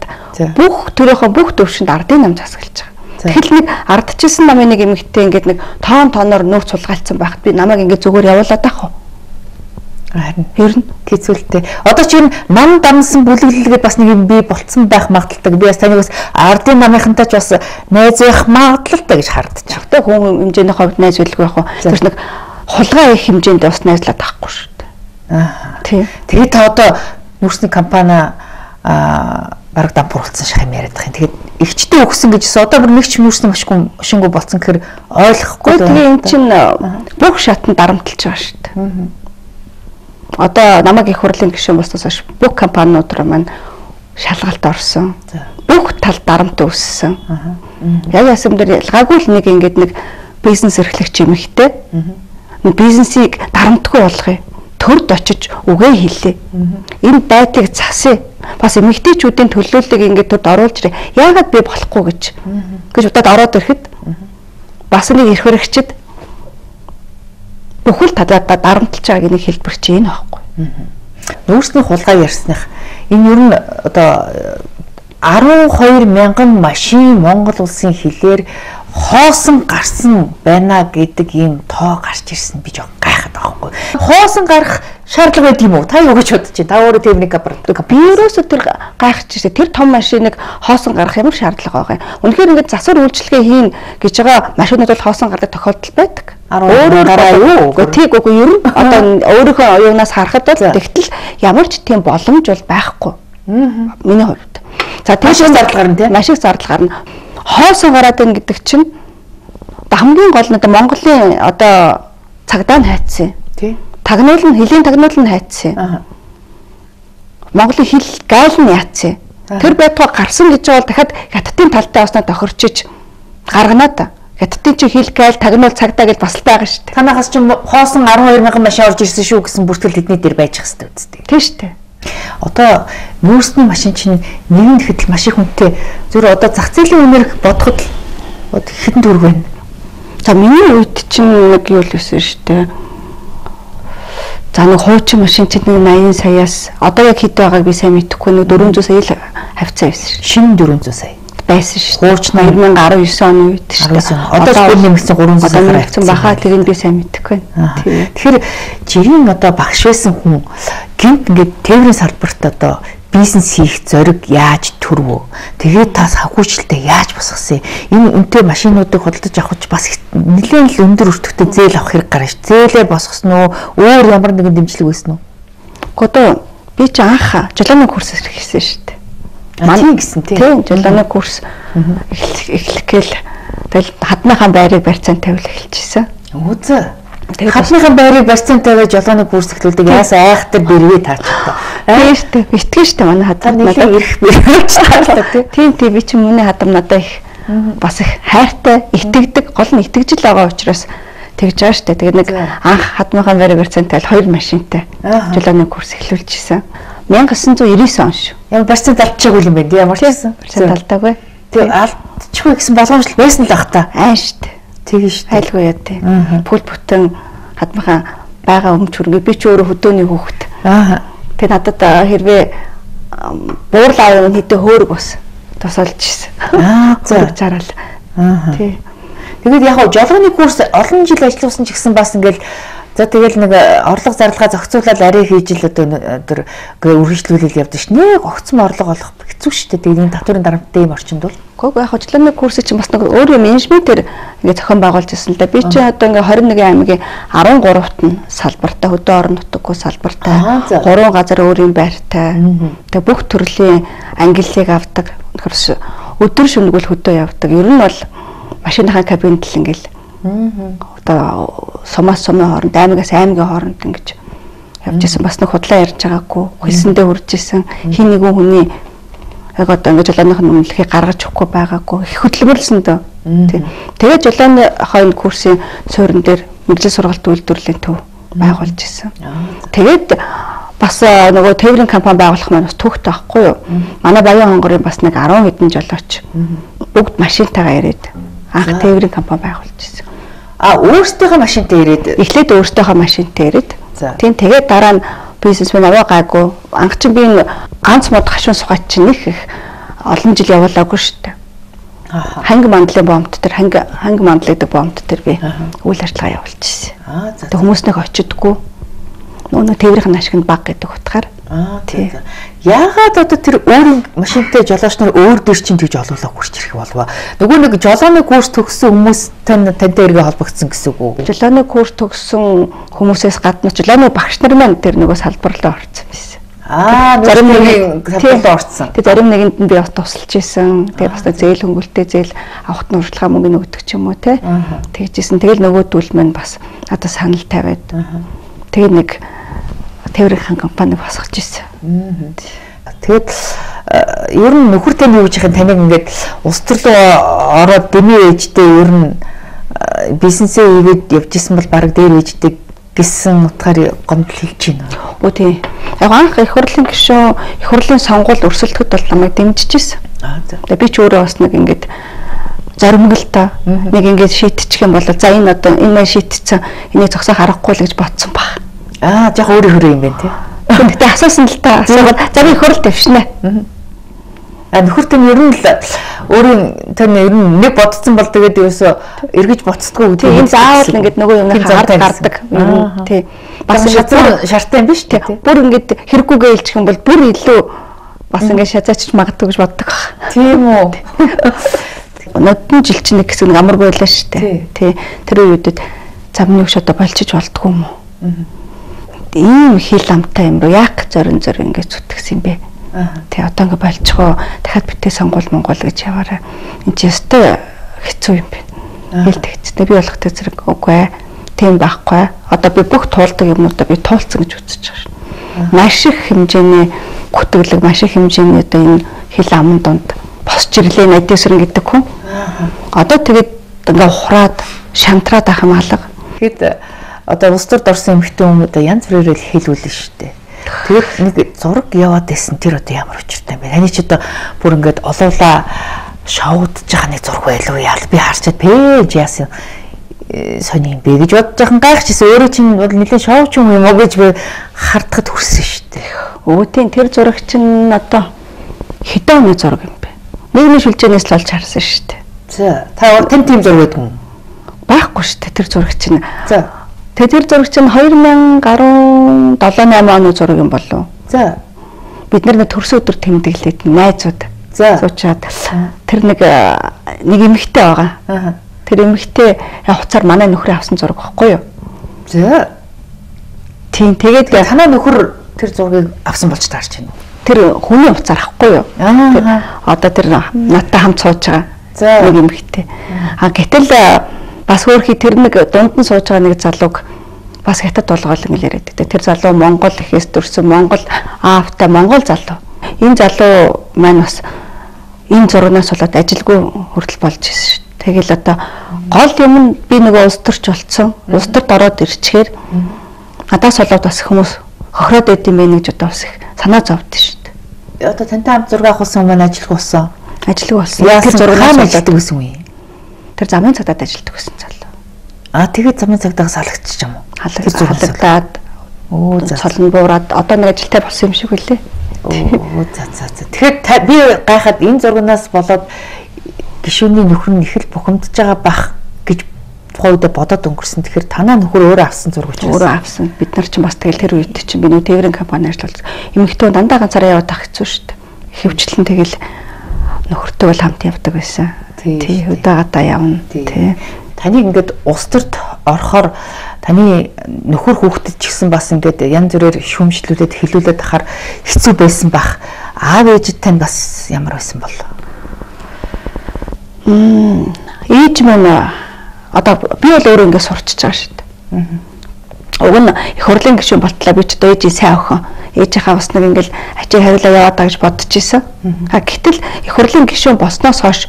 бүх төрийнхөө бүх төвшөнд ардын нам засаглаж байгаа. Тэгэл нэг ардчилсан намын нэг эмэгтэй ингээд нэг тоон тооноор нүүрс сулгаалцсан байхад би намайг ингээд зүгээр явуулаад ах уу Харин ер нь хэцүүлтэй. Одоо чи ер нь нам дамсан бүлэглэлгээд бас нэг юм би болцсон байх магадaltaг. Би бас таныг бас ардын намынхантай ч бас найз байх магадaltaй гэж хардчих. Тэгтээ хүн хэмжээний хувьд найз байлгүй яг хөө. Тэр нэг хулгай их хэмжээнд бас найзлаад авахгүй дээ. Аа. Тэгээд та одоо нүрсний компани аа бараг дампуурлцсан шиг юм яриад байгаа юм. Тэгээд эгчтэй өгсөн гэж одоо бүр нэг ч нүрсний машгүй шингүү болцсон гэхээр ойлгохгүй. Тэгээ эн чинь бүх шатанд дарамтлж байгаа шүү дээ одоо намайг их хурлын гишүүн болсноос хойш бүх компаниуд руу маань шалгалт орсон. Бүх тал дарамт өссөн. Яг ясам дээр ялгаагүй л нэг ингэдэг нэг бизнес эрхлэгч юм ихтэй. Бизнесийг дарамтгүй болгоё. Төрд очиж үгээ хэлээ. Энэ байдлыг засъя. Бас эмэгтэйчүүдийн төлөөллийг ингээд төрд оруулж ирээ. Яагаад би болохгүй гэж. гэж удаад ороод ирэхэд бас нэг эрх хэрэгчд бүхэл тадаадаа дарамтлж байгааг нэг хэлбэр чи энэ аахгүй. Нүүрсний хулгай ярьсных энэ ер нь одоо 12 мянган машин Монгол улсын хилээр хоосон гарсан байна гэдэг ийм тоо гарч ирсэн би жоо гайхаад байгаа хгүй. Хоосон гарах шаардлага байдаг юм уу? Та юу гэж бодож байна? Та өөрөө техник аппарат. Би ерөөсөө тэр гайхаж ирсэн. Тэр том машиныг хоосон гарах ямар шаардлага байгаа юм? Үнэхээр ингээд засвар үйлчлэгээ хийн гэж байгаа машинууд бол хоосон гардаг тохиолдол байдаг. Өөрөөр гараа юу? Гэхдээ тийг үгүй ер нь [laughs] одоо өөрийнхөө оюунаас харахад бол тэгтэл ямар ч тийм боломж бол байхгүй. Миний хувьд. За тийш зардал гарна тийм. Маш их зардал гарна хоосон гараад байна гэдэг чинь хамгийн гол нь Монголын одоо цагдаа нь хайцсан. Тий. Тагнуул нь хөлийн тагнуул нь хайцсан. Аа. Монголын хил гайл нь яатсан. Тэр байтугай гарсан гэж бол дахиад хаттын талтай осноо тохирчиж гарганаа та. Хаттын чи хил гайл тагнуул цагдаа гэж бас л байгаа шүү дээ. Танахаас чи хоосон 12 мянган машин орж ирсэн шүү гэсэн бүртгэл тэдний дээр байж хэвээр үсттэй. Тийм шүү дээ. Одоо нүүрсний машин чинь нэгэн гэхэд маш их хүнтэй. Зүр одоо зах зээлийн үнээр бодоход хэдэн төгрөг байна? За миний үед чинь нэг юу л байсан шүү дээ. За нэг хуучин машин чинь нэг 80 саяас одоо яг хэд байгааг би сайн мэдэхгүй нэг 400 сая л хавцаа байсан. Шинэ 400 сая байсан шүү. Хуучин 2019 оны үед шүү дээ. Одоо бүр нэмэгдсэн 300 сая хавцаа бахаа тэрийг би сайн мэдэхгүй байна. Тэгэхээр жирийн одоо багш байсан хүн гинт ингээд тээврийн салбарт одоо бизнес хийх зориг яаж төрвөө тэгээд та санхүүжилтээ яаж босгосон энэ үнэтэй машинуудыг худалдаж авах бас нэлээд л өндөр өртөгтэй зээл авах хэрэг гарна ш. Зээлээ босгосон уу өөр ямар нэгэн дэмжлэг байсан уу? Гото би ч анх жолооны курс хийсэн шүү дээ. Манай гэсэн тийм. жолооны курс эхлэхгээл тэгэл хадныхаа байрыг барьцаан тавил эхэлчихсэн. Үзээ Хадныхан байрыг барьцсан тавиа жолооны курс эхлүүлдэг. Яас айхтар бэрвээ таачдаг. Тийм шүү дээ. Итгэн дээ манай хадам надад. ирэх бэрвэж таачдаг тийм. Тийм. Би чи миний хадам надад их бас их хайртай, итгэдэг, гол нь итгэжл байгаа учраас тэгж байгаа шүү дээ. Тэгээд нэг анх хадныхан байрыг барьцсан тавил хоёр машинтай жолооны курс эхлүүлчихсэн. 1999 он шүү. Ямар барьцсан талчаагүй юм бэ? Ямар ч байсан. Барьцсан талтаагүй. Тэг алдчихгүй гэсэн боломжтой байсан л баг та. Аа шүү дээ. Тэгээ шүү. Хайлгүй яа тий. Бүл бүтэн хадмахан байгаа өмч хөрөнгө би ч өөрөө хөдөөний хүүхэд. Аа. Тэгээ надад хэрвээ буурлаа аюун хитэ хөөрг бас тусалж ирсэн. Аа за. Чарал. Аа. Тий. Тэгээд яг жолооны курс олон жил ажилласан ч гэсэн бас ингээл За тэгэл нэг э, орлого зарлагаа зохицуулаад арай хийж л одоо тэр үргэлжлүүлэл явдаг ш. Нэг огцом орлого олох хэцүү ш. Тэгээд энэ татварын дарамттай юм орчинд бол. Гог яг хөтлөмийн курс чинь бас нэг өөр менежментээр ингээд зохион байгуулж ирсэн л да. Би чи одоо ингээд 21 аймгийн 13-т нь салбартай хөдөө орон нутаггүй салбартай гурван газар өөрийн байртай. Тэгээ бүх төрлийн ангиллыг авдаг. Өдөр шөнөгөл хөдөө явдаг. Ер нь бол машиныхаа кабинд л ингээд одоо сумаас сумын хооронд аймагаас аймгийн хооронд ингэж явж исэн бас нэг худлаа ярьж байгаагүй. Хэлсэндээ хүрж исэн хин нэгэн хүний яг одоо ингэж жолооных нь үнэлэхийг гаргаж өгөхгүй байгаагүй. Их хөдөлмөрлсөн дөө. Тэгээд жолооны хойно курсын суурин дээр мэрэгжил сургалт үйлдвэрлэлийн төв байгуулж исэн тэгээд бас нөгөө тээврийн компани байгуулах маань бас түүхтэй байхгүй юу? Манай баян хонгорын бас нэг 10 хэдэн жолооч бүгд машинтайгаа ирээд анх тээврийн компани байгуулж исэн А өөртөөхөө машинтай ирээд эхлээд өөртөөхөө машинтай ирээд тийм тэгээд дараа нь бизнесмен аваа гайгүй анх чинь би ганц мод хашуун сухач чинь нэг их олон жил явуулаагүй шүү дээ. Ханги мандлын бомбт тэр ханги ханги мандлагддаг бомбт тэр би үйл ажиллагаа явуулж ирсэн. Аа за. Хүмүүс нэг очидггүй. Нөгөө тээврийн ашигт баг гэдэг утгаар Аа тийм. Яагаад одоо тэр өөр машинтай жолооч нар өөр дээр чинь тэгж олоолаа хурч ирэх болов. Нөгөө нэг жолооны курс төгссөн хүмүүс тань тантай эргээ холбогдсон гэсэн үг үү? Жолооны курс төгссөн хүмүүсээс гадна жолооны багш нар маань тэр нөгөө салбарлаа орсон байсан. Аа зарим нэг салбарлаа орсон. Тэг зарим нэгэнд нь би бас тусалж исэн. Тэгээ бас зээл хөнгөлтэй зээл авахт нь урьдчилгаа мөнгө нөгдөг ч юм уу те. Тэгжсэн. Тэгэл нөгөөдүүл маань бас надад санал тавиад. Тэгээ нэг тээврийн компани босгож ирсэн. Тэгэд э, ер нь нөхөр тань юу гэж яхад таныг ингээд улс төр рүү ороод дэмий ээжтэй ер нь э, бизнесээ хийгээд явж исэн бол баг дээр ээжтэй гэсэн утгаар гомдол хэлж байна. Үгүй тий. Яг анх их хурлын гишүүн их хурлын сонгуульд өрсөлдөхөд бол намайг дэмжиж ирсэн. Тэгээ би ч өөрөө бас нэг ингээд зоримголтой нэг ингээд шийдчих юм бол за энэ одоо энэ шийдчихсэн энийг зогсоох аргагүй л гэж бодсон баг. Аа яг өөрөө хөрөө юм байна тий. Гэтэ асуусан л та асуугаад за би хөрөл тавьшнаа. А нөхөр тань ер нь л өөрийн тань ер нь нэг бодсон бол тэгээд ерөөсө эргэж боцдгоо гэдэг. Тийм заавал ингээд нөгөө юм хард гардаг. Тий. Бас шатар шартай юм биш тий. Бүр ингээд хэрэггүйгээ илчих юм бол бүр илүү бас ингээд шазаачч магадгүй гэж боддог. Тийм үү. Нодон жил чинь нэг хэсэг амар байлаа шүү дээ. Тий. Тэр үедэд замныг шодо болчих болтгүй юм уу? Ийм хил амтай юм руу гэж зорин зорин ингэж зүтгэсэн юм бэ? Тэ одоо ингэ болчихоо дахиад битээ сонгуул монгол гэж яваарай. Энд чи өстой хэцүү юм байна. Хэлтэгчтэй би болох тэ зэрэг үгүй ээ. Тийм байхгүй. Одоо би бүх туулдаг юмудаа би туулцсан гэж үзэж байгаа шин. Маш их хэмжээний гүтгэлэг, маш их хэмжээний одоо энэ хил аман донд босч ирлээ надисрэн гэдэг хүн. Одоо тэгээд ингээ ухраад шантраад ах юм алга. Тэгэд одоо улс төрд орсон эмэгтэй хүмүүдээ янз бүрээр хэлүүлнэ шүү дээ. Тэгээд нэг зураг яваад байсан тэр одоо ямар учиртай юм бэ? Таны ч одоо бүр ингээд олоолаа шоудж байгаа нэг зураг байлуу яа би харчаад пэйж яасан э, сони юм бэ гэж бодож яхан гайхчихсан өөрөө чинь бол нэлээд шоуч юм уу гэж би хардахад хүрсэн шүү дээ. Өөтийн тэр зураг чинь одоо хэдэн оны зураг юм бэ? Нийгмийн шүлжээнээс л олж харсан шүү дээ. За та тань тийм зураг байдаг юм? Байхгүй шүү дээ тэр зураг чинь. За Тэгээ тэр зураг чинь 2017 8 оны зураг юм болов. За. Бид нар төрсөн өдөр тэмдэглээд найзууд. За. Суучаад тэр нэг нэг эмэгтэй байгаа. Аа. Тэр эмэгтэй хуцаар манай нөхрөө авсан зураг багхгүй юу? За. Тийм тэгээд танаа нөхөр тэр зургийг авсан болж таарч байна. Тэр хүний хуцаар ахгүй юу? Аа. Одоо тэр надтай хамт сууж байгаа. За. Нэг эмэгтэй. А гэтэл бас хөөрхий тэр нэг дунд нь сууж байгаа нэг залууг бас хятад болгоол ингэ яриад байдаг. Тэр залуу Монгол ихээс төрсэн Монгол аавтай Монгол залуу. Энэ залуу маань бас энэ зургаас болоод ажилгүй хүртэл болж ирсэн шүү. Тэгэл одоо гол юм нь би нөгөө улс төрч болцсон. Улс төрт ороод ирчихээр надаас болоод бас хүмүүс хохироод байд юм бэ гэж одоо бас их санаа зовд шүү дээ. Одоо тантай хамт зураг авахсан маань ажилгүй болсон. Ажилгүй болсон. Тэр зургаар ажилладаг гэсэн үе. Тэр замын цагдаад ажилладаг гэсэн залуу. Аа тэгээд замын цагдаагаас халагдчих юм уу? Халагдаад өө солон буураад одоо нэг ажилтай болсон юм шиг үлээ. Оо за за за. Тэгэхээр би гайхаад энэ зургнаас болоод гişүүний нөхөр нь их л бухимдж байгаа бах гэж тухайн үед бодоод өнгөрсөн. Тэгэхээр танаа нөхөр өөрөө авсан зураг учраас өөрөө авсан. Бид нар ч бас тэгэл тэр үед чинь би нөө тээврийн компани ажиллаж эмэгтэй дандаа ганцаараа яваад ах хэцүү шүү дээ. Хөвчлэн тэгэл нөхөртөө бол хамт явдаг байсан. Тий, удаагатаа явна. Тий. Таныг ингээд ус төрт орохоор таны нөхөр хүүхдэд ч гэсэн бас ингээд янз бүрээр шүүмжлүүлээд хилүүлээд ахаар хэцүү байсан бах. Аав ээжид тань бас ямар байсан бол? Мм, ээж маань одоо би бол өөрөө ингээд сурчиж байгаа шүү дээ. Уг нь их хурлын гишүүн болтлоо би ч одоо ээжийн сайн охин. Ээжийнхаа бас нэг ингээд ачаа хариулаа яваад байгаа гэж бодож исэн. А гэтэл их хурлын гишүүн болсноос хойш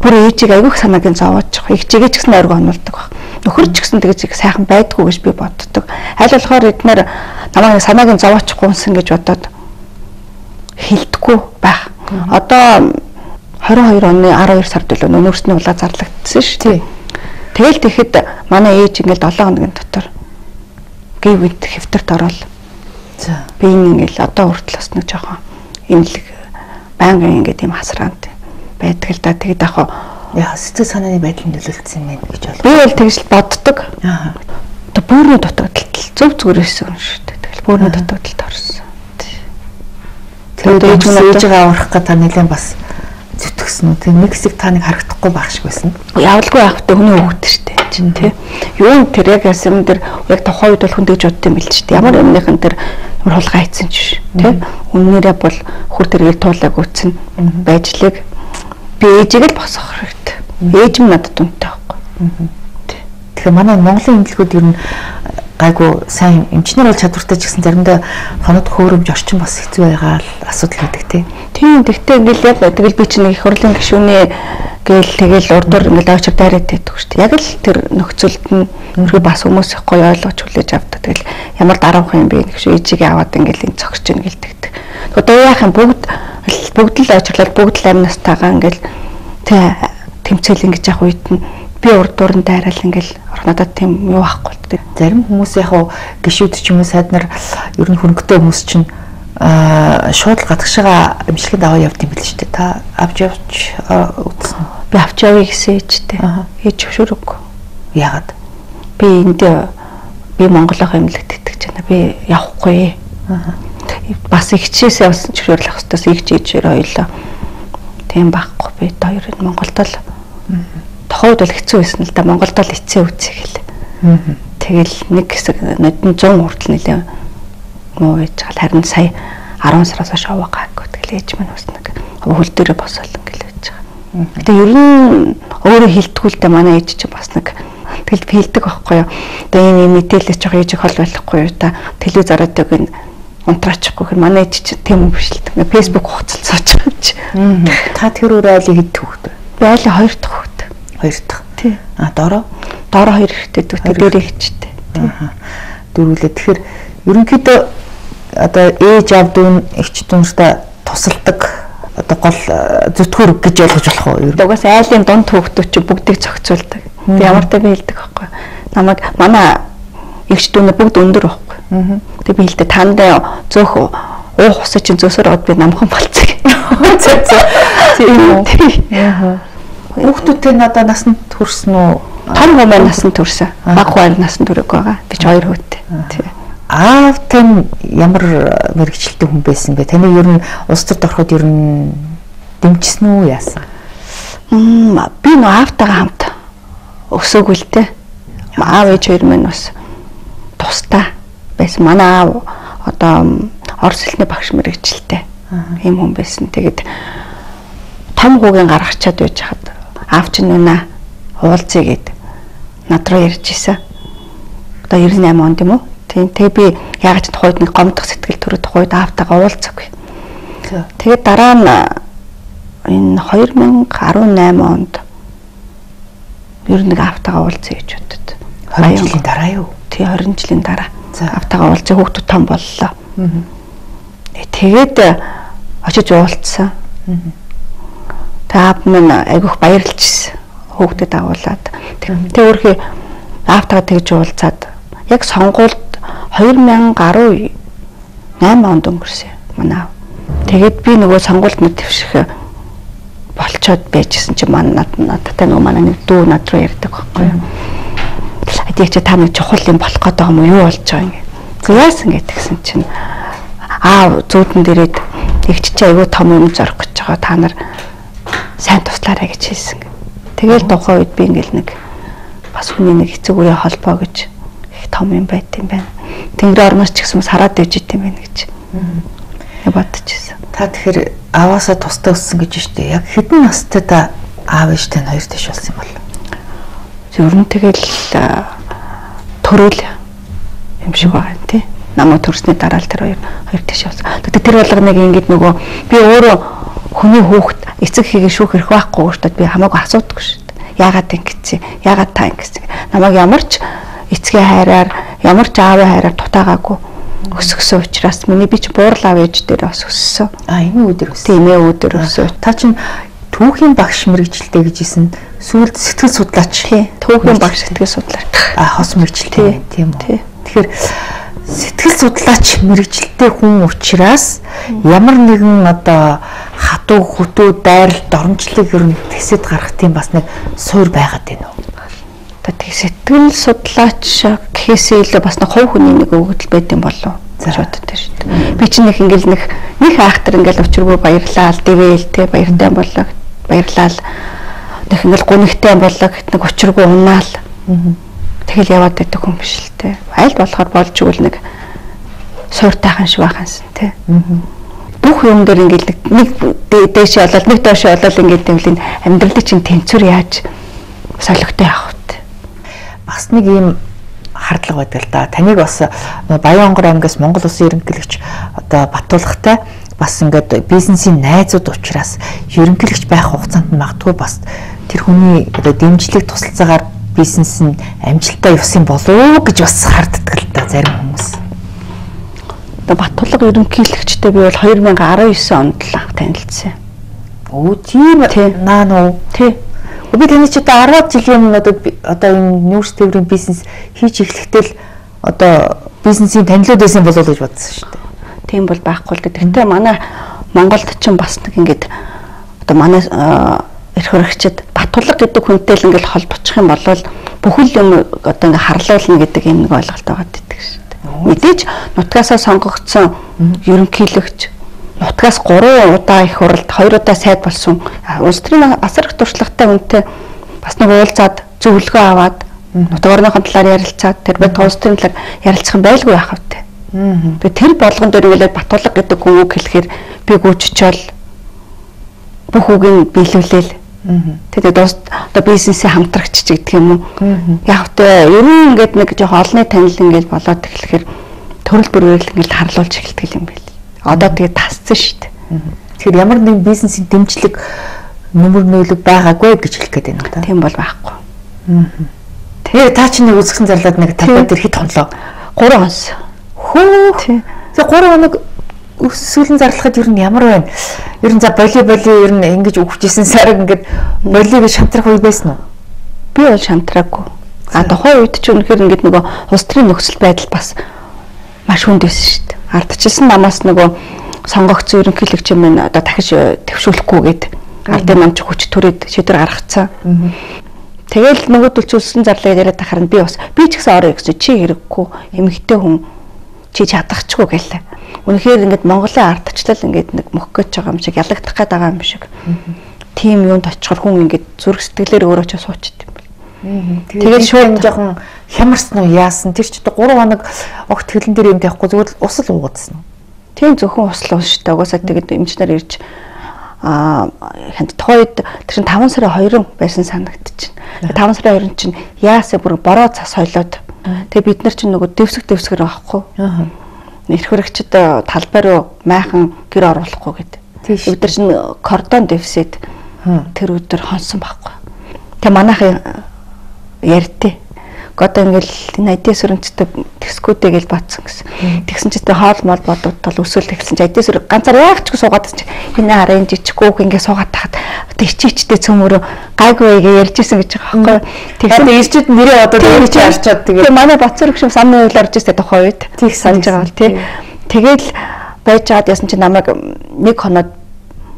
бүр ээжийг айгүйх санаагийн зовоож их жигээ ч гэсэн ойрго онолдог баг. Нөхөр ч гэсэн тэгэж их сайхан байдгүй гэж би боддог. Аль болохоор эднэр намайг санаагийн зовоочихгүй юмсан гэж бодоод хилдэхгүй байх. Одоо 22 оны 12 сард л өнөөсний улаа зарлагдсан шүү. Тэгэл тэгэхэд манай ээж ингээл 7 хоногийн дотор гів вид хэвтэрт ороод за би ингээл одоо хүртэл бас нэг жоохон имлэг байнгын ингээд юм хасраанд байдаг л да. Тэгэд яг яа сэтгэл санааны байдал нөлөөлсөн юм байна гэж бодлоо. Би бол тэгж л боддог. Аа. Одоо бөөрийн дутагдaltaл зөв зүгээрсэн юм шүү дээ. Тэгэл бөөрийн дутагдaltaд орсон. Тэгээд ээж нь ээжигээ аврах гэж та нэлээд бас зүтгэсэн үү. Тэг нэг хэсэг та нэг харагдахгүй байх шиг байсан. Байх хөтэ хүний хөвгт штэ чинь тий. Юу тэр яг ясам дээр яг тухайн үед бол хүн тэгж бодд юм бэл штэ. Ямар юмныхан тэр ямар хулгай хийцэн ч тий. Үннээрээ бол хүр тэргийг туулаг үтсэн байжлыг би ээжийг л босгох хэрэгтэй. Ээж минь надад үнэтэй байхгүй. Тэгэхээр манай Монголын эмнэлгүүд ер нь гайгүй сайн эмчнэр бол чадвартай ч гэсэн заримдаа хонод хөөрөмж орчин бас хэцүү байгаа асуудал үүдэг тий. Тийм тэгтээ ингээл яг тэгэл би чинь их хурлын гишүүнээ гээл тэгэл урдуур ингээл авчир дайраад байдаг шүү дээ. Яг л тэр нөхцөлд нь өөрөө бас хүмүүс их гоё ойлгож хүлээж авдаг. Тэгэл ямар дарамх юм бэ гэж ээжигээ аваад ингээл энэ цогч ин гэлдэгдэг. Одоо яах юм бүгд бүгд л авчирлал бүгд л амнаас тагаа ингээл тий тэмцэл ингэж явах үед нь би урд дуран дайраал ингээл надад тийм юу байхгүй. Зарим хүмүүс яг гişүүд ч юм уу сайд нар ер нь хөнгөтэй хүмүүс чинь аа шууд л гадагшаага эмчилгэнд аваа явд юм бэл ч дээ. Та авч явж үзсэн. Би авч явъя гэсэн ээжтэй. Ээж зөвшөөрөхгүй. Яагаад? Би энд би Монголын эмнэлэгт итгэж байна. Би явахгүй. Бас ихчээсээ бас зөвшөөрлөх хэвчээс ихч ээжээр хоёлоо. Тийм байхгүй би хоёр Монголд л тохойд бол хэцүү байсан л да Монголд бол эцсийн үцэг хэл. Тэгэл нэг хэсэг нодон 100 хүртэл нэлээ муу ээж гал харин сая 10 сараас хойш аваа гаагүй тэгэл ээж минь бас нэг хөл дээрээ босоол ингээл байж байгаа. Гэтэ ер нь өөрөө хилтгүүлдэ манай ээж чинь бас нэг тэгэл филдэг байхгүй юу. Тэгээ ийм мэдээлэл жоох ээж хол байхгүй юу та телевиз ороод энэ унтраачихгүй хэр манай ээж чинь тийм юм биш л дээ. Сууж байгаа юм чи. Та тэр өөр айлыг хэд төгтөө? Би айлыг хоёр хөвгт. Хоёр дахь. Тий. А дороо? Дороо хоёр ихтэй дүүтэй дээрээ хичтэй. Аа. Дөрвөлээ. Тэгэхээр ерөнхийдөө одоо ээж аав дүүн эгч дүүнстэй тусалдаг одоо гол зүтгүүр гэж ойлгож болох уу? Угаас айлын дунд хөөгтөч бүгдийг зохицуулдаг. Би ямар та би хэлдэг байхгүй. Намайг манай эгч дүүнээ бүгд өндөр байхгүй. Тэг би хэлдэг танд зөөх уух усаа чинь зөөсөр од би намхан болцгоо. Тийм үү. Хүүхдүүдтэй надаа насанд хүрсэн үү? Том хүмүүс насанд хүрсэн. Баг хоёр насанд хүрэх байгаа. Би ч хоёр хүүтэй. Тийм аав тань ямар мэрэгчлэлтэй хүн байсан бэ? Таны ер нь улс төрд ороход ер нь дэмжсэн үү яасан? Мм би нөө аавтайгаа хамт өсөөгүй л те. Аав ээж хоёр минь бас тустай байсан. Манай аав одоо орос хэлний багш мэрэгчлээ. Ийм хүн байсан. Тэгээд том хүүгийн гаргачаад байж хаад аав чинь нүнэ уулзъя гэд над руу ярьж исэн. Одоо 98 онд юм уу? Тийм. Тэгээ би яг ч тухайд нэг гомдох сэтгэл төрөд тухайд аавтайгаа уулзаагүй. Тэгээд дараа нь энэ 2018 онд ер нь нэг аавтайгаа уулзъя гэж бодод. 20 жилийн дараа юу? Тий 20 жилийн дараа. Аавтайгаа уулзъя хүүхдүүд том боллоо. Тэгээд очиж уулзсан. Тэгээ аав минь айгүйх баярлжсэн. Хүүхдэд агуулад. Тэгээ өөрхий аавтайгаа тэгж уулзаад яг сонгуульд 2018 онд өнгөрсөн манай аав. Тэгээд би нөгөө сонгуульд нь твших болцоод байжсэн чи маань надтай нөгөө манай нэг дүү над руу ярьдаг байхгүй юу. Эдийг чи та нэг чухал юм болох байгаа юм юу болж байгаа юм. Яасан гэтгсэн чинь аа зүүдэн дээрээд их чи айгүй том юм зорих гэж байгаа та нар сайн туслаарай гэж хэлсэн. Тэгэл тухайн үед би ингээл нэг бас хүний нэг эцэг үеийн холбоо гэж их том юм байт юм байна. Тэнгэр ормоос ч гэсэн хараад иж ит юм байна гэж бодчихсон. Та тэгэхээр аваасаа тустай өссөн гэж штэ. Яг хэдэн настай та аав ээжтэй нь хоёр дэш болсон юм бол? Ер нь тэгэл төрөл юм шиг байгаа тий. Намаа төрсний дараа л тэр хоёр хоёр дэш болсон. Тэгээд тэр болгоныг ингэж нөгөө би өөрөө хүний хүүхэд эцэг хийгээ шүүх хэрэг байхгүй өөртөө би хамаагүй асуудаггүй шүү дээ. Яагаад ингэсэн? Яагаад та ингэсэн? Намайг ямар ч эцгийн хайраар ямар ч аавын хайраар дутаагаагүй өсгсөн учраас миний би ч буурлаа ээж дээр бас өссөн. А энэ өдөр өссөн. Тийм ээ өдөр өссөн. Та чинь түүхийн багш мэрэгчлээ гэжсэн сүүлд сэтгэл судлаач. Түүхийн багш сэтгэл судлаач. А хос мэрэгчлээ тийм үү. Тэгэхээр сэтгэл судлаач мэрэгчлээ хүн учраас ямар нэгэн одоо хатуу хөтөө дайрал доромжлыг ер нь тэсэд гарах тийм бас нэг суур байгаад байна уу? тэг сэтгэл судлаач гэхээсээ илүү бас нэг хувь хүний нэг өгөгдөл байт юм болов гэж боддоо шүү дээ. Би чинь нэг ингээл нэг нэг айхтар ингээл учиргүй баярлал, дэвэл тэ баяртай болоо баярлал. Нэг ингээл гунигтай болоо гэт нэг учиргүй унаал. Тэгэл яваад байдаг хүн биш л тэ. Аль болохоор болж игэл нэг сууртайхан шиг байхансан тэ. Бүх юм дээр ингээл нэг дээшээ болоод нэг доошоо болоод ингээд тэвлийн амьдралын чинь тэнцвэр яаж солигтой явах бас нэг ийм хардлага байдаг л да. Таныг бас Баянгор аймгаас Монгол Улсын ерөнхийлөгч одоо батуулагтай бас ингээд бизнесийн найзууд учраас ерөнхийлөгч байх хугацаанд магадгүй бас тэр хүний одоо дэмжлэг тусалцаагаар бизнес нь амжилттай явсан болов гэж бас харддаг л да зарим хүмүүс. Одоо Батулга ерөнхийлөгчтэй би бол 2019 онд л анх танилцсан. Өө тийм наа нөө. Тий. Би таны ч одоо 10 жилийн өмнө одоо одоо энэ нүүрс тээврийн бизнес хийж эхлэхдээ л одоо бизнесийн танилуд байсан болов уу гэж бодсон шүү дээ. Тийм бол байхгүй л дээ. Тэгтээ манай Монголд ч бас нэг ингээд одоо манай эрх хөрөгчд батулга гэдэг хүнтэй л ингээд холбочих юм бол бүхэл юм одоо ингээд харлуулна гэдэг юм нэг ойлголт байгаа гэдэг шүү дээ. Мэдээж нутгаасаа сонгогдсон ерөнхийлөгч нутгаас 3 удаа их уралд 2 удаа сайд болсон улс төрийн асар их туршлагатай үнэтэй бас нэг уулзаад зөвлөгөө аваад нутгаарныхон талаар ярилцаад тэр бод улс төрийн талаар ярилцах юм байлгүй яах вэ? Тэгээ тэр болгон дээр үлээд Батулга гэдэг хүн үг хэлэхээр би гүйччээл бүх үгийг биелүүлээл Тэгээд дуус одоо бизнесийн хамтрагч ч гэдэг юм уу. Яг тэ ер нь ингээд нэг жоох олонний танил ингээд болоод тэгэхээр төрөл бүрээр л ингээд харлуулж эхэлдэг юм байл. Одоо тэгээ тасцсан шүү дээ. Тэгэхээр ямар нэгэн бизнесийн дэмжлэг нөмөр нөлөг байгаагүй гэж хэлэх гээд байна уу та? Тийм бол байхгүй. Тэгээ та чинь нэг үсгэн зарлаад нэг талбай дээр хэд хонлоо? 3 хонс. Хөө. Тэгээ 3 хоног өсвөлэн зарлахад ер нь ямар байна? Ер нь за боли боли ер нь ингэж өгчээсэн сараг ингээд боли гэж шантрах үе байсан уу? Би бол шантраагүй. А тухайн үед ч үнэхээр ингээд нөгөө улс төрийн нөхцөл байдал бас маш хүнд байсан шүү дээ ардчилсан намаас нөгөө сонгогдсон ерөнхийлөгч юм байна одоо дахиж э, төвшүүлэхгүй гээд ардын намч хүч төрөөд шийдвэр гаргацсан. Тэгэл нөгөөдөл чөлсөн зарлаа яриад тахаар нь би бас би ч гэсэн ороо гэсэн чи хэрэггүй эмэгтэй хүн чи чадахчгүй гэлээ. Үнэхээр ингээд Монголын ардчлал ингээд нэг мөх гэж байгаа юм шиг ялагдах гээд байгаа юм шиг. Тим юунд очихор хүн ингээд зүрх сэтгэлээр өөрөө ч суучт юм бэл. Тэгээд шууд жоохон хямарсан уу яасан тэр ч 3 хоног огт хөлн дээр юм тавихгүй зүгээр л ус л уугадсан. Тийм зөвхөн ус л шүү дээ. Угаасаа тэгээд эмчнэр ирж аа хэнт тохойд тэр чин 5 сарын 2 байсан санагдчихэв. 5 сарын 2 чинь яасаа бүр бороо цас хойлоод тэгээ бид нар чинь нөгөө дэвсэг дэвсгэр. Аа. Ирэх хөрөгчд талбай руу майхан гэр оруулахгүй гэдэг. Бид нар чинь кордон дэвсэд тэр өдөр хонсон байхгүй. Тэгээ манайхын ярьтээ одоо ингээл энэ айдас өрөнцтэй тэсгүүдээ гэж батсан гэсэн. Тэгсэн чинь хоол мол бодогдтол өсөөл тэгсэн чинь айдас өр ганцаар яах ч суугаад чинь энэ хараа жижиггүйх ингээ суугаад тахад одоо ичээчтэй цөмөрөө гайгүй гээ ярьжсэн гэж байгаа байхгүй. Тэгсэн ирчүүд нэрээ одоо чи арчаад тэгээ. Тэгээ манай Бацар гүшин самны уйл орж ирсэн тухай үед. Тийг санаж байгаа бол тий. Тэгэл байж чад ясан чи намайг нэг хоноод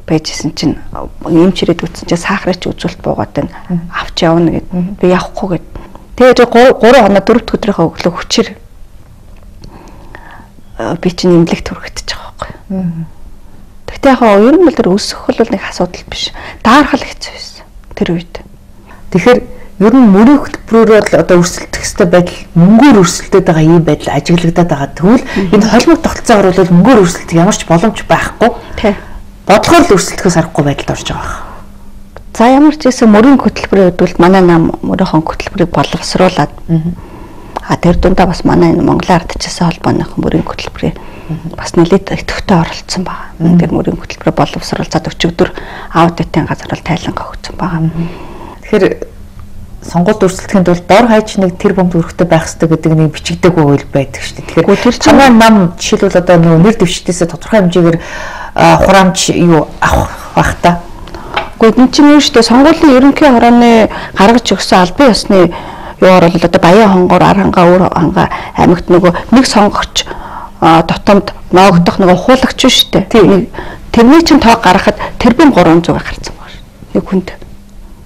байжсэн чинь эмчирээд үтсэн чи сахарч үзүүлэлт буугаад байна. Авч явна гэд. Би явахгүй гэд. Тэгээд 3 хоноо 4 дахь өдрийнхөө өглөө хүчээр би чинь имлэгт хүрэгдэж байгаа байхгүй. Тэгтээ яг ер нь бол тэр өсөх бол нэг асуудал биш. Даархал хэцүү байсан тэр үед. Тэгэхээр ер нь мөрийн хөтөлбөрөөр бол одоо өрсөлдөх хэвээр байдал мөнгөөр өрсөлдөд байгаа ийм байдал ажиглагдаад байгаа. Тэгвэл энэ холбог тогтолцоогоор бол мөнгөөр өрсөлдөх ямар ч боломж байхгүй. Тий. Бодлогоор л өрсөлдөхөөс аргагүй байдалд орж байгаа. За ямар ч гэсэн мөрийн хөтөлбөрийн бол манай нам мөрийн хөтөлбөрийг боловсруулад а тэр дундаа бас манай энэ Монголын ардчилсан холбооных мөрийн хөтөлбөрийн бас нэлээд идэвхтэй оролцсон байгаа. Тэр мөрийн хөтөлбөрөөр боловсруулцаад өчигдөр аудитын газар бол тайлангаа өгсөн байгаа. Тэгэхээр сонгуульд өрсөлдөхийн тулд дор хаяж нэг тэр бомб өрхтэй байх хэрэгтэй гэдэг нэг бичигдээгүй хууль байдаг шүү дээ. Тэгэхээр тэр чамаа нам жишээлбэл одоо нэг нэр дэвшдээсээ тодорхой хэмжээгээр хураамж юу авах бах та. Гэхдээ энэ чинь юу шүү дээ сонгуулийн ерөнхий хорооны гаргаж өгсөн албан ёсны юугаар бол одоо Баян хонгоор ар хангаа өөр хангаа аймагт нөгөө нэг сонгогч дотомд ноогдох нөгөө хуулагч шүү дээ. Тэрний чинь тоог гаргахад тэрбум 300 гарцсан байна шүү. Нэг хүнд.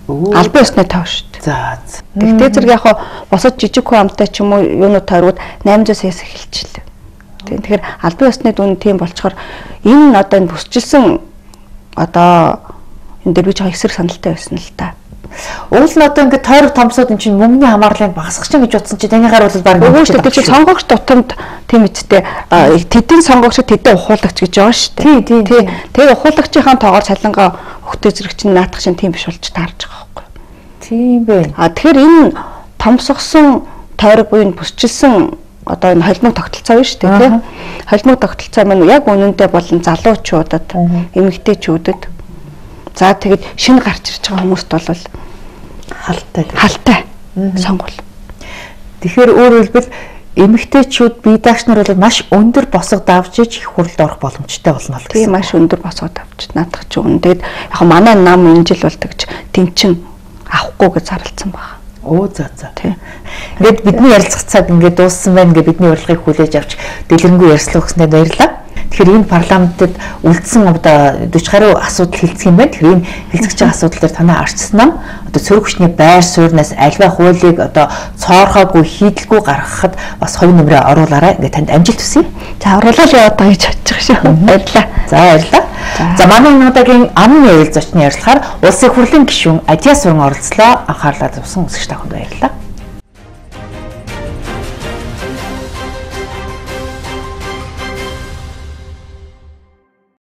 Албан ёсны тоо шүү. За. Тэгтээ зэрэг яг босод жижиг хүн амтай ч юм уу юунууд тойргууд 800-аас эхэлчихлээ. Тийм. Тэгэхээр албан ёсны дүн тийм болчоор энэ одоо энэ бүсчилсэн одоо энэ дээр би жоо эсрэг саналтай байсан л та. Уул нь одоо ингээд тойрог томсоод эн чинь мөнгөний хамаарлыг багасгах чинь гэж утсан чи танийгаар бол баг нөгөө шүү дээ чи сонгогч тутамд тийм үсттэй тэдэн сонгогч тэдэн ухуулагч гэж байгаа шүү дээ. Тий. Тэгээ ухуулагчийн тоогоор цалингаа өгтөө зэрэг чинь наадах чинь тийм биш болж таарж байгаа байхгүй. Тийм бэ. А тэгэхээр энэ томсгосон тойрог буюу бүсчилсэн одоо энэ холимог тогтолцоо шүү дээ тий. Холимог тогтолцоо маань яг үнэндээ болон залуучуудад эмэгтэйчүүдэд за тэгэд шинэ гарч ирж байгаа хүмүүст бол халтай халтай сонгуул. Тэгэхээр өөр хэлбэл эмэгтэйчүүд бие даагч нар бол маш өндөр босго давж иж их хурлд орох боломжтой болно гэсэн. Тийм маш өндөр босго давж наадах ч үн. Тэгэд яг манай нам энэ жил бол тэгж тэнчин авахгүй гэж зарлцсан байна. Оо за за. Тийм. Ингээд бидний ярилцах цаг ингээд дууссан байна гэж бидний урилгыг хүлээж авч дэлгэрэнгүй ярьслах гэснээр баярлалаа. Тэгэхээр энэ парламентод үлдсэн одоо 40 гаруй асуудал хилцэх юм байна. Тэгэхээр энэ хилцэж байгаа асуудал дээр танаа арчсан нь одоо цөрөг хүчний байр сууриас альва хуулийг одоо цоорхоогүй хийдэлгүй гаргахад бас хувь нэмрээ оруулаарай. Ингээд танд амжилт хүсье. За оруулаад яваад байгаа гэж бодож байгаа шүү. Баярлалаа. За баярлалаа. За манай удаагийн амны ярил зочны ярилцахаар улсын хурлын гишүүн Адиас уран оролцлоо. Анхаарлаа тавьсан үсгч таханд баярлалаа.